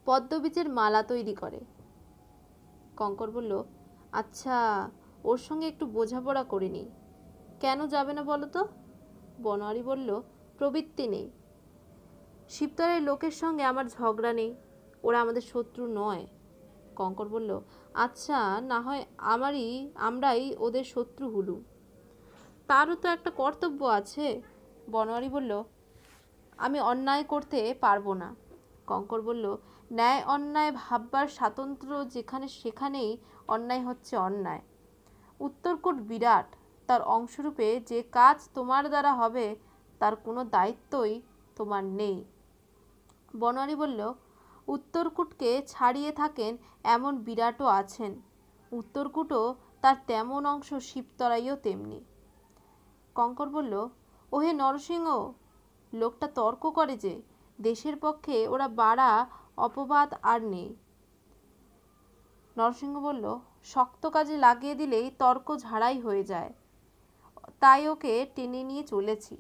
পদ্মবীজের মালা তৈরি করে। কঙ্কর বলল আচ্ছা ওর সঙ্গে একটু বোঝাপড়া করে নিই। কেন যাবে না বলো তো? বনোয়ারি বলল, প্রবৃত্তি নেই। শিবতরের লোকের সঙ্গে আমার ঝগড়া নেই, ওরা আমাদের শত্রু নয়। কঙ্কর বলল আচ্ছা না হয় আমারই, আমরাই ওদের শত্রু হলুম তারও তো একটা কর্তব্য আছে। বনোয়ারি বলল, আমি অন্যায় করতে পারব না। কঙ্কর বলল, ন্যায় অন্যায় ভাববার স্বাতন্ত্র্য যেখানে সেখানেই অন্যায় হচ্ছে অন্যায়। উত্তরকোট বিরাট তার অংশরূপে যে কাজ তোমার দ্বারা হবে, তার কোনো দায়িত্বই তোমার নেই। বনোয়ারি বলল, উত্তরকূটকে ছাড়িয়ে থাকেন এমন বিরাটও আছেন। উত্তরকূটও তার তেমন অংশ শিবতরাইও তেমনি। কঙ্কর বলল, ওহে নরসিংহ, লোকটা তর্ক করে যে দেশের পক্ষে ওরা বাড়া, অপবাদ আর নেই। নরসিংহ বলল, শক্ত কাজে লাগিয়ে দিলেই তর্ক ঝাড়াই হয়ে যায়। তাই ওকে টেনে নিয়ে চলেছি।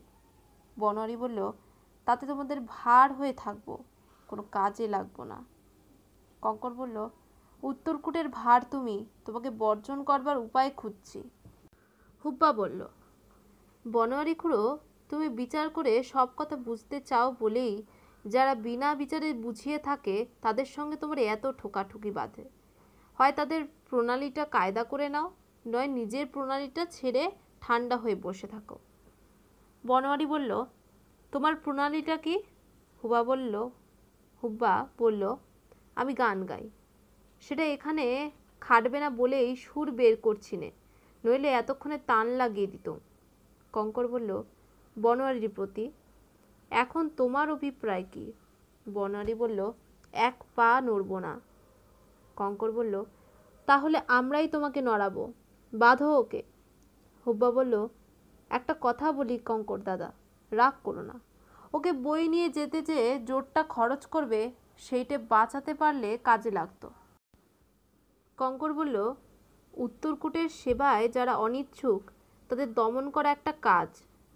বনোয়ারি বলল, তাতে তোমাদের ভার হয়ে থাকব, কোনো কাজে লাগবো না। কঙ্কর বলল, উত্তরকূটের ভার তুমি, তোমাকে বর্জন করবার উপায় খুঁজছি। হুব্বা বলল বনোয়ারি খুঁড়ো, তুমি বিচার করে সব কথা বুঝতে চাও বলেই যারা বিনা বিচারে বুঝিয়ে থাকে, তাদের সঙ্গে তোমার এত ঠোকাঠুকি বাঁধে। হয় তাদের প্রণালীটা কায়দা করে নাও, নয় নিজের প্রণালীটা ছেড়ে ঠান্ডা হয়ে বসে থাকো। বনোয়ারি বলল, তোমার প্রণালীটা কি? হুবা বলল, হুব্বা বলল, আমি গান গাই। সেটা এখানে খাটবে না বলেই সুর বের করছি নে, নইলে এতক্ষণে তান লাগিয়ে দিত কঙ্কর বলল বনোয়ারির প্রতি, এখন তোমার অভিপ্রায় কি? বনোয়ারি বলল, এক পা নড়ব না। কঙ্কর বলল, তাহলে আমরাই তোমাকে নড়াবো। বাঁধো ওকে। হুব্বা বলল, একটা কথা বলি কঙ্কর দাদা, রাগ করো না। ওকে বই নিয়ে যেতে যে জোরটা খরচ করবে, সেইটে বাঁচাতে পারলে কাজে লাগতো। কঙ্কর বলল, উত্তরকূটের সেবায় যারা অনিচ্ছুক, তাদের দমন করা একটা কাজ।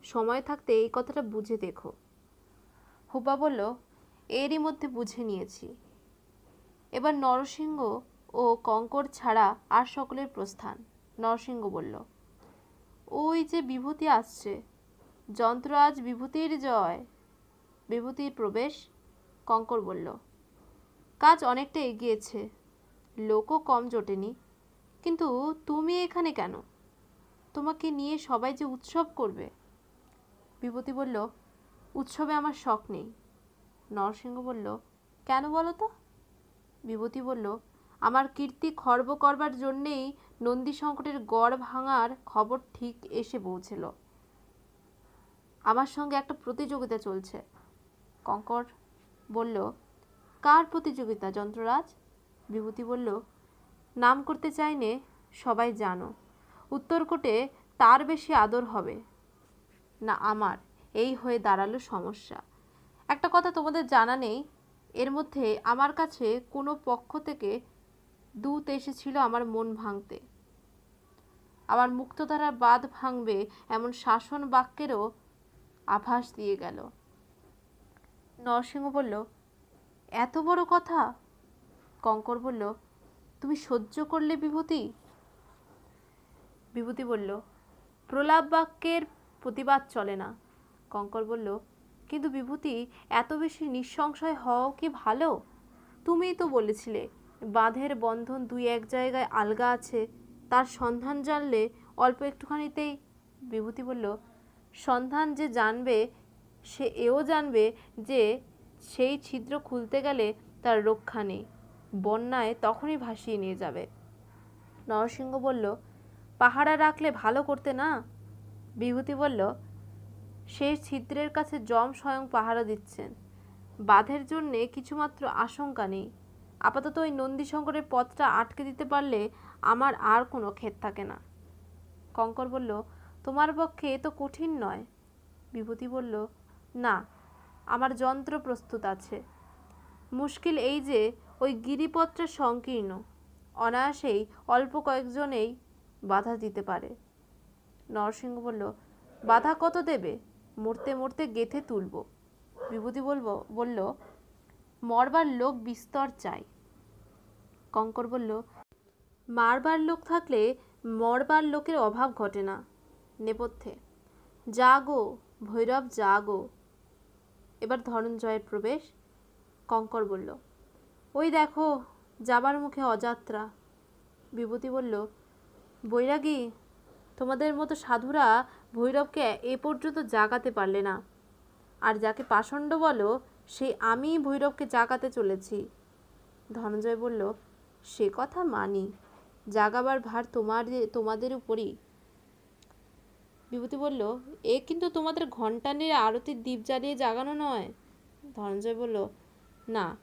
সময় থাকতে এই কথাটা বুঝে দেখো। হুব্বা বলল, এরই মধ্যে বুঝে নিয়েছি। এবার নরসিংহ ও কঙ্কর ছাড়া আর সকলের প্রস্থান। নরসিংহ বলল ওই যে বিভূতি আসছে। যন্ত্র আজ বিভূতির জয়। বিভূতির প্রবেশ, কঙ্কর বলল, কাজ অনেকটা এগিয়েছে। লোকও কম জোটেনি। কিন্তু তুমি এখানে কেন? তোমাকে নিয়ে সবাই যে উৎসব করবে। বিভূতি বলল, উৎসবে আমার শখ নেই। নরসিংহ বলল, কেন বলো তো? বিভূতি বলল, আমার কীর্তি খর্ব করবার জন্যেই নন্দী সংকটের গড় ভাঙার খবর ঠিক এসে পৌঁছল। আমার সঙ্গে একটা প্রতিযোগিতা চলছে। কঙ্কর বলল, কার প্রতিযোগিতা, যন্ত্ররাজ? বিভূতি বলল, নাম করতে চাইনে সবাই জানো। উত্তরকোটে তার বেশি আদর হবে। না, আমার। এই হয়ে দাঁড়াল সমস্যা। একটা কথা তোমাদের জানা নেই, এর মধ্যে আমার কাছে কোনো পক্ষ থেকে দূত এসেছিল আমার মন ভাঙতে। আমার মুক্তধারার বাদ ভাঙবে এমন শাসন বাক্যেরও আভাস দিয়ে গেল। নরসিংহ বলল, এত বড় কথা? কঙ্কর বলল, তুমি সহ্য করলে বিভূতি? বিভূতি বলল, প্রলাপ বাক্যের প্রতিবাদ চলে না। কঙ্কর বলল, কিন্তু বিভূতি, এত বেশি নিঃসংশয় হওয়াও কি ভালো? তুমিই তো বলেছিলে বাঁধের বন্ধন দুই এক জায়গায় আলগা আছে। তার সন্ধান জানলে, অল্প একটুখানিতেই বিভূতি বলল, সন্ধান যে জানবে, সে এও জানবে যে সেই ছিদ্র খুলতে গেলে তার রক্ষা নেই। বন্যায় তখনই ভাসিয়ে নিয়ে যাবে। নরসিংহ বলল, পাহারা রাখলে ভালো করতে না? বিভূতি বলল সেই ছিদ্রের কাছে জম স্বয়ং পাহারা দিচ্ছেন। বাঁধের জন্যে কিছুমাত্র আশঙ্কা নেই। আপাতত ওই নন্দীশঙ্করের পথটা আটকে দিতে পারলে আমার আর কোনো ক্ষেত থাকে না। কঙ্কর বলল, তোমার পক্ষে এ তো কঠিন নয়। বিভূতি বলল, না, আমার যন্ত্র প্রস্তুত আছে। মুশকিল এই যে, ওই গিরিপথটা সংকীর্ণ। অনায়াসেই অল্প কয়েকজনেই বাধা দিতে পারে। নরসিংহ বলল, বাধা কত দেবে? মরতে মরতে গেথে তুলব। বিভূতি বলব, বলল মরবার লোক বিস্তর চাই। কঙ্কর বলল, মারবার লোক থাকলে মরবার লোকের অভাব ঘটে না নেপথ্যে। জাগো, ভৈরব, জাগো। এবার ধনঞ্জয়ের প্রবেশ। কঙ্কর বলল, ওই দেখো, যাবার মুখে অযাত্রা। বিভূতি বলল, বৈরাগী, তোমাদের মতো সাধুরা ভৈরবকে এ পর্যন্ত জাগাতে পারলে না। আর যাকে পাষণ্ড বলো সেই আমি ভৈরবকে জাগাতে চলেছি। ধনঞ্জয় বলল, সে কথা মানি, জাগাবার ভার তোমার, তোমাদের উপরই। বিভূতি বলল, এ কিন্তু তোমাদের ঘণ্টা নিয়ে আরতির দ্বীপ জ্বালিয়ে জাগানো নয়। ধনঞ্জয় বলল, না,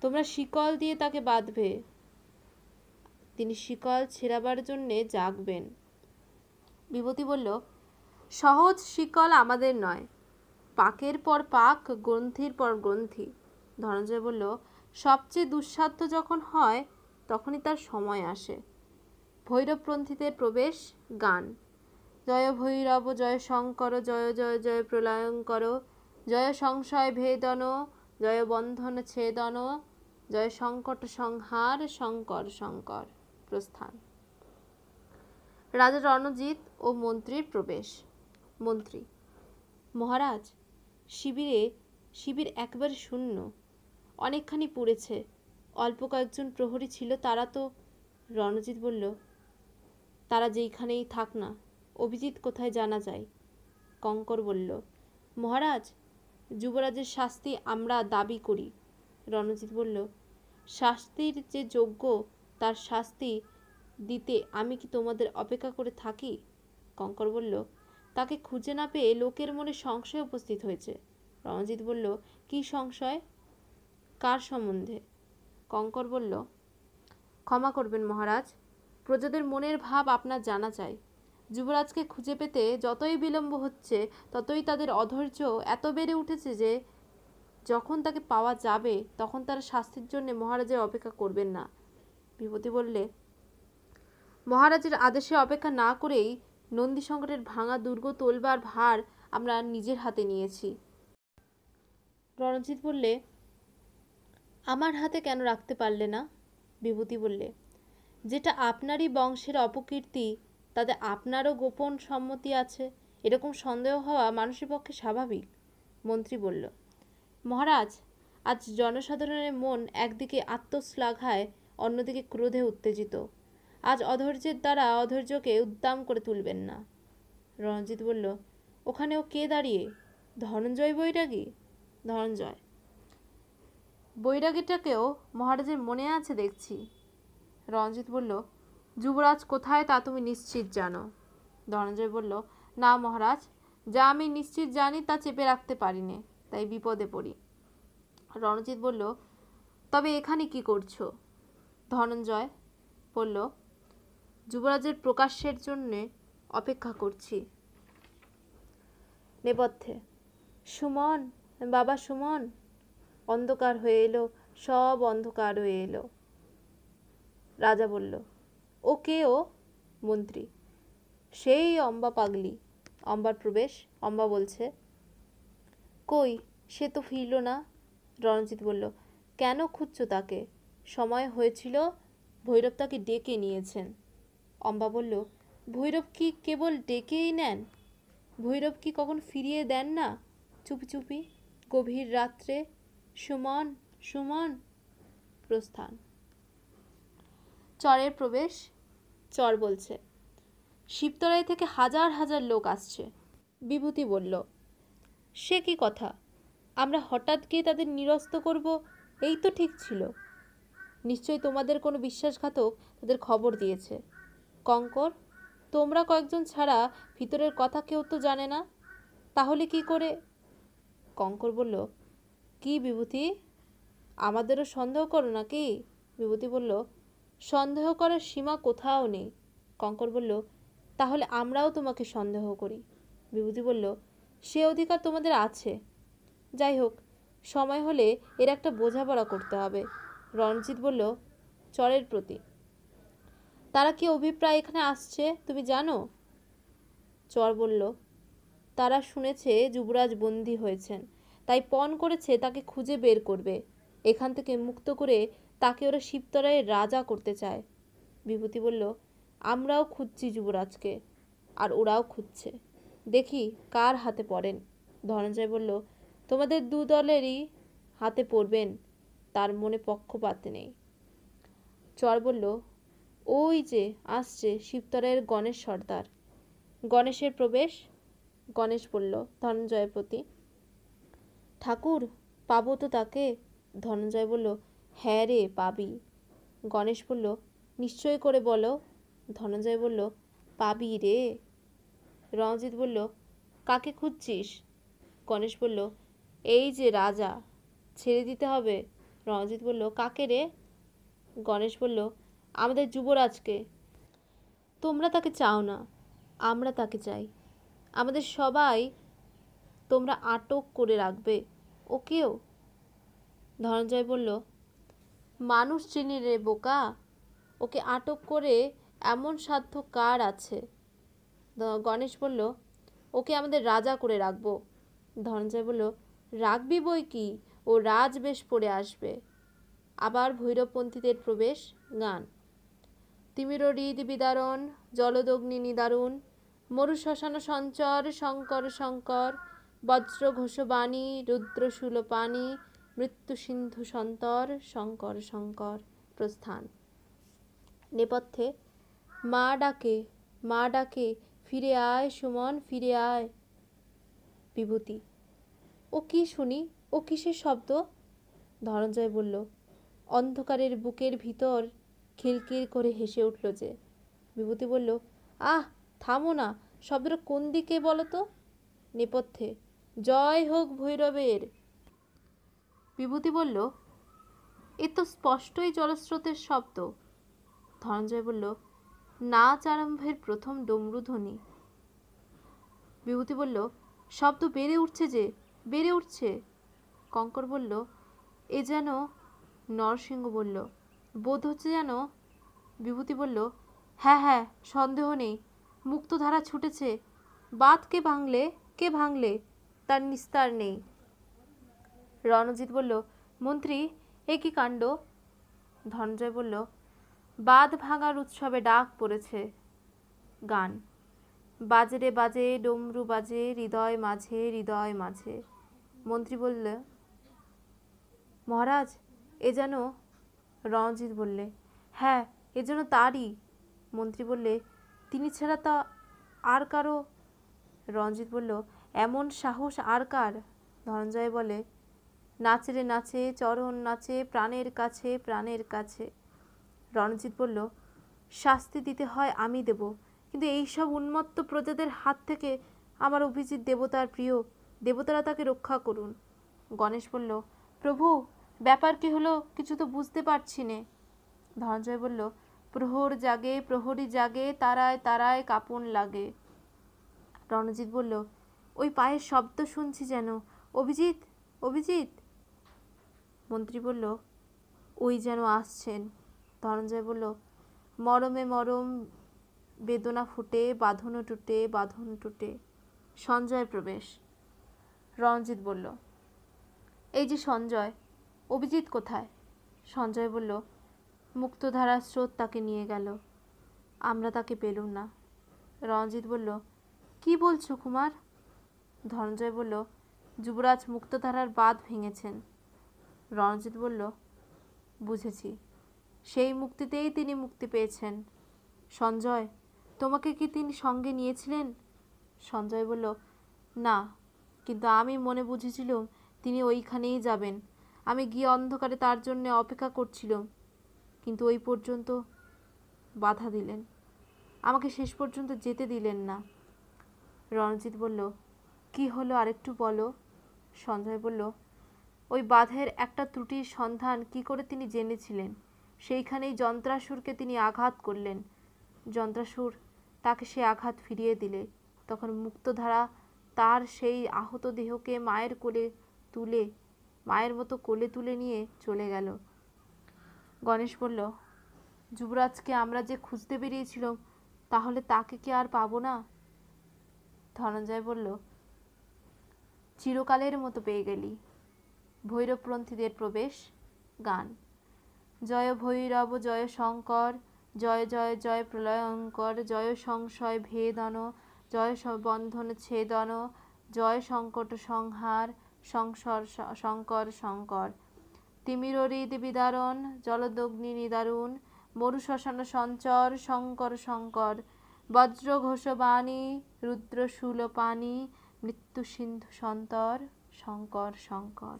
তোমরা শিকল দিয়ে তাকে বাঁধবে। তিনি শিকল ছেড়াবার জন্যে জাগবেন। বিভূতি বলল, সহজ শিকল আমাদের নয়। পাকের পর পাক, গ্রন্থির পর গ্রন্থি। ধনঞ্জয় বলল, সবচেয়ে দুঃসাধ্য যখন হয়, তখনই তার সময় আসে। ভৈরবপন্থীদের প্রবেশ, গান। জয় ভৈরব, জয় শঙ্কর, জয় জয় জয় প্রলয়ঙ্কর, জয় সংশয় ভেদন, জয় বন্ধন ছেদন, জয় সংকট সংহার, শঙ্কর শঙ্কর প্রস্থান। রাজা রণজিৎ ও মন্ত্রীর প্রবেশ। মন্ত্রী, মহারাজ শিবিরে, শিবির একবারে শূন্য। অনেকখানি পুড়েছে। অল্প কয়েকজন প্রহরী ছিল, তারা তো, রণজিৎ বলল, তারা যেইখানেই থাক না, অভিজিৎ কোথায় জানা যায়? কঙ্কর বলল, মহারাজ, যুবরাজের শাস্তি আমরা দাবি করি। রণজিৎ বলল, শাস্তির যে যোগ্য, তার শাস্তি দিতে আমি কি তোমাদের অপেক্ষা করে থাকি? কঙ্কর বলল তাকে খুঁজে না পেয়ে লোকের মনে সংশয় উপস্থিত হয়েছে। রণজিৎ বলল, কি সংশয়? কার সম্বন্ধে? কঙ্কর বলল, ক্ষমা করবেন মহারাজ, প্রজাদের মনের ভাব আপনার জানা চাই। যুবরাজকে খুঁজে পেতে যতই বিলম্ব হচ্ছে, ততই তাদের অধৈর্য এত বেড়ে উঠেছে যে, যখন তাকে পাওয়া যাবে, তখন তারা শাস্তির জন্য মহারাজের অপেক্ষা করবেন না। বিভূতি বললে, মহারাজের আদেশে অপেক্ষা না করেই নন্দী সংকটের ভাঙা দুর্গ তোলবার ভার আমরা নিজের হাতে নিয়েছি। রণজিৎ বললে, আমার হাতে কেন রাখতে পারলে না? বিভূতি বললে, যেটা আপনারই বংশের অপকীর্তি, তাতে আপনারও গোপন সম্মতি আছে। এরকম সন্দেহ হওয়া মানুষের পক্ষে স্বাভাবিক। মন্ত্রী বলল, মহারাজ, আজ জনসাধারণের মন একদিকে আত্মশ্লাঘায়, অন্যদিকে ক্রোধে উত্তেজিত। আজ অধৈর্যের দ্বারা অধৈর্যকে উদ্দাম করে তুলবেন না। রণজিৎ বলল, ওখানেও কে দাঁড়িয়ে? ধনঞ্জয় বৈরাগী? ধনঞ্জয়? বৈরাগীটাকেও মহারাজের মনে আছে দেখছি। রঞ্জিত বলল, যুবরাজ কোথায় তা তুমি নিশ্চিত জানো? ধনঞ্জয় বলল, না মহারাজ, যা আমি নিশ্চিত জানি তা চেপে রাখতে পারিনি, তাই বিপদে পড়ি। রণজিৎ বলল, তবে এখানে কি করছ? ধনঞ্জয় বলল যুবরাজের প্রকাশ্যের জন্যে অপেক্ষা করছি। নেপথ্যে, সুমন, বাবা সুমন, অন্ধকার হয়ে এলো, সব অন্ধকার হয়ে এলো। রাজা বলল, ও কে ও? মন্ত্রী, সেই অম্বা পাগলি, অম্বার প্রবেশ, অম্বা বলছে, কই, সে তো ফিরল না? রণজিৎ বলল, কেন খুঁজছো তাকে? সময় হয়েছিল ভৈরব তাকে ডেকে নিয়েছেন। অম্বা বলল ভৈরব কি কেবল ডেকেই নেন? ভৈরব কি কখন ফিরিয়ে দেন না? চুপি চুপি, গভীর রাত্রে, সুমন সুমন, প্রস্থান। চরের প্রবেশ? চর বলছে। শিবতরাই থেকে হাজার হাজার লোক আসছে। বিভূতি বলল, সে কি কথা? আমরা হঠাৎ গিয়ে তাদের নিরস্ত করব, এই তো ঠিক ছিল। নিশ্চয়ই তোমাদের কোনো বিশ্বাসঘাতক তাদের খবর দিয়েছে। কঙ্কর, তোমরা কয়েকজন ছাড়া ভিতরের কথা কেউ তো জানে না। তাহলে কি করে? কঙ্কর বলল, কি বিভূতি? আমাদেরও সন্দেহ করো নাকি? বিভূতি বলল, সন্দেহ করার সীমা কোথাও নেই। কঙ্কর বলল, তাহলে আমরাও তোমাকে সন্দেহ করি। বিভূতি বলল, সে অধিকার তোমাদের আছে। যাই হোক, সময় হলে এর একটা বোঝাপড়া করতে হবে। রণজিৎ বলল, চরের প্রতি। তারা কি অভিপ্রায় এখানে আসছে? তুমি জানো? চর বলল, তারা শুনেছে যুবরাজ বন্দী হয়েছেন, তাই পণ করেছে তাকে খুঁজে বের করবে। এখান থেকে মুক্ত করে তাকে ওরা শিবতরায় রাজা করতে চায়। বিভূতি বলল, আমরাও খুঁজছি যুবরাজকে, আর ওরাও খুঁজছে। দেখি কার হাতে পড়েন। ধনঞ্জয় বলল, তোমাদের দু দলেরই হাতে পড়বেন, তার মনে পক্ষপাত নেই। চর বলল ওই যে আসছে শিবতরের গণেশ সর্দার। গণেশের প্রবেশ, গণেশ বলল, ধনঞ্জয়ের প্রতি। ঠাকুর, পাবো তো তাকে? ধনঞ্জয় বলল হ্যাঁ রে, পাবি। গণেশ বলল, নিশ্চয় করে বলো। ধনঞ্জয় বলল, পাবি রে। রণজিৎ বলল, কাকে খুঁজছিস? গণেশ বলল, এই যে রাজা, ছেড়ে দিতে হবে। রণজিৎ বলল, কাকে রে? গণেশ বলল আমাদের যুবরাজকে। তোমরা তাকে চাও না, আমরা তাকে চাই। আমাদের সবাই তোমরা আটক করে রাখবে। ওকেও? ধনঞ্জয় বলল, মানুষ চিনি রে বোকা, ওকে আটক করে এমন সাধ্য কার আছে? গণেশ বলল, ওকে আমাদের রাজা করে রাখব। ধনঞ্জয় বলল, রাখবি বই কি? ও রাজবেশ পড়ে আসবে। আবার ভৈরবপন্থীদের প্রবেশ, গান। তিমির হৃদ বিদারণ জলদগ্নি নিদারুণ মরু শ্মশান সঞ্চর শঙ্কর শঙ্কর বজ্র ঘোষবাণী রুদ্রশূল পানি মৃত্যু সিন্ধু সন্তর শঙ্কর শঙ্কর প্রস্থান। নেপথ্যে, মা ডাকে মা ডাকে, ফিরে আয় সুমন, ফিরে আয় বিভূতি। ও কি শুনি, ও কিসের শব্দ? ধনঞ্জয় বলল, অন্ধকারের বুকের ভিতর খিলকির করে হেসে উঠল যে। বিভূতি বলল, আহ, থামো না, শব্দটা কোন দিকে বলো তো? নেপথ্যে। জয় হোক ভৈরবের। বিভূতি বলল, এ তো স্পষ্টই জলস্রোতের শব্দ। ধনঞ্জয় বলল, নাচ আরম্ভের প্রথম ডমরুধ্বনি বিভূতি বলল, শব্দ বেড়ে উঠছে যে, বেড়ে উঠছে। কঙ্কর বলল, এ যেন নরসিংহ বলল। বোধ হচ্ছে যেন বিভূতি বলল হ্যাঁ হ্যাঁ সন্দেহ নেই। মুক্তধারা ছুটেছে। বাদ কে ভাঙলে কে ভাঙলে তার নিস্তার নেই। রণজিৎ বলল, মন্ত্রী, এ কি কাণ্ড? ধনঞ্জয় বলল, বাঁধ ভাঙার উৎসবে ডাক পড়েছে গান। বাজে রে বাজে, ডমরু বাজে, হৃদয় মাঝে হৃদয় মাঝে। মন্ত্রী বলল, মহারাজ, এ যেন রণজিৎ বললে হ্যাঁ এ যেন তারই। মন্ত্রী বললে, তিনি ছাড়া তা আর কারও? রণজিৎ বলল, এমন সাহস আর কার? ধনঞ্জয় বলে নাচে নাচে চরণ নাচে প্রাণের কাছে প্রাণের কাছে। রণজিৎ বলল, শাস্তি দিতে হয় আমি দেব, কিন্তু এই সব উন্মত্ত প্রজাদের হাত থেকে আমার অভিজিৎ দেবতার প্রিয়, দেবতারা তাকে রক্ষা করুন। গণেশ বলল, প্রভু ব্যাপার কি হলো, কিছু তো বুঝতে পারছি নে। ধনঞ্জয় বলল, প্রহর জাগে, প্রহরী জাগে, তারায় তারায় কাপন লাগে। রণজিৎ বলল, ওই পায়ের শব্দ শুনছি যেন। অভিজিৎ অভিজিৎ। মন্ত্রী বলল, ওই যেন আসছেন। ধনঞ্জয় বলল, মরমে মরম, বেদনা ফুটে বাঁধনও টুটে, বাঁধন টুটে। সঞ্জয় প্রবেশ। রণজিৎ বলল, এই যে সঞ্জয় অভিজিৎ কোথায়? সঞ্জয় বলল মুক্তধারার স্রোত তাকে নিয়ে গেল, আমরা তাকে পেলুম না। রণজিৎ বলল, কি বলছো কুমার? ধনঞ্জয় বলল, যুবরাজ মুক্তধারার বাঁধ ভেঙেছেন। রণজিৎ বলল, বুঝেছি, সেই মুক্তিতেই তিনি মুক্তি পেয়েছেন। সঞ্জয়, তোমাকে কি তিনি সঙ্গে নিয়েছিলেন? সঞ্জয় বলল, না, কিন্তু আমি মনে বুঝেছিলাম তিনি ওইখানেই যাবেন। আমি গিয়ে অন্ধকারে তার জন্য অপেক্ষা করছিলাম, কিন্তু ওই পর্যন্ত বাধা দিলেন। আমাকে শেষ পর্যন্ত যেতে দিলেন না। রণজিৎ বলল, কি হলো আরেকটু বলো। সঞ্জয় বলল, ওই বাঁধের একটা ত্রুটির সন্ধান কি করে তিনি জেনেছিলেন? সেইখানেই যন্ত্রাসুরকে তিনি আঘাত করলেন। যন্ত্রাসুর তাকে সে আঘাত ফিরিয়ে দিলে। তখন মুক্তধারা তার সেই আহত দেহকে মায়ের কোলে তুলে মায়ের মতো কোলে তুলে নিয়ে চলে গেল। গণেশ বলল, যুবরাজকে আমরা যে খুঁজতে বেরিয়েছিলাম, তাহলে তাকে কি আর পাবো না? ধনঞ্জয় বলল, চিরকালের মতো পেয়ে গেলি। ভৈরবপন্থীদের প্রবেশ, গান। জয় ভৈরব, জয় শঙ্কর, জয় জয় জয় প্রলয়ঙ্কর, জয় সংশয় ভেদন, জয় বন্ধন ছেদন, জয় সংকট সংহার সংসর শঙ্কর শঙ্কর। তিমির হৃদ বিদারণ জলদগ্নি নিদারুণ, মরুশ্মশান সঞ্চর, শঙ্কর শঙ্কর। বজ্র ঘোষবাণী, রুদ্র পানি মৃত্যু সিন্ধু সন্তর, শঙ্কর শঙ্কর।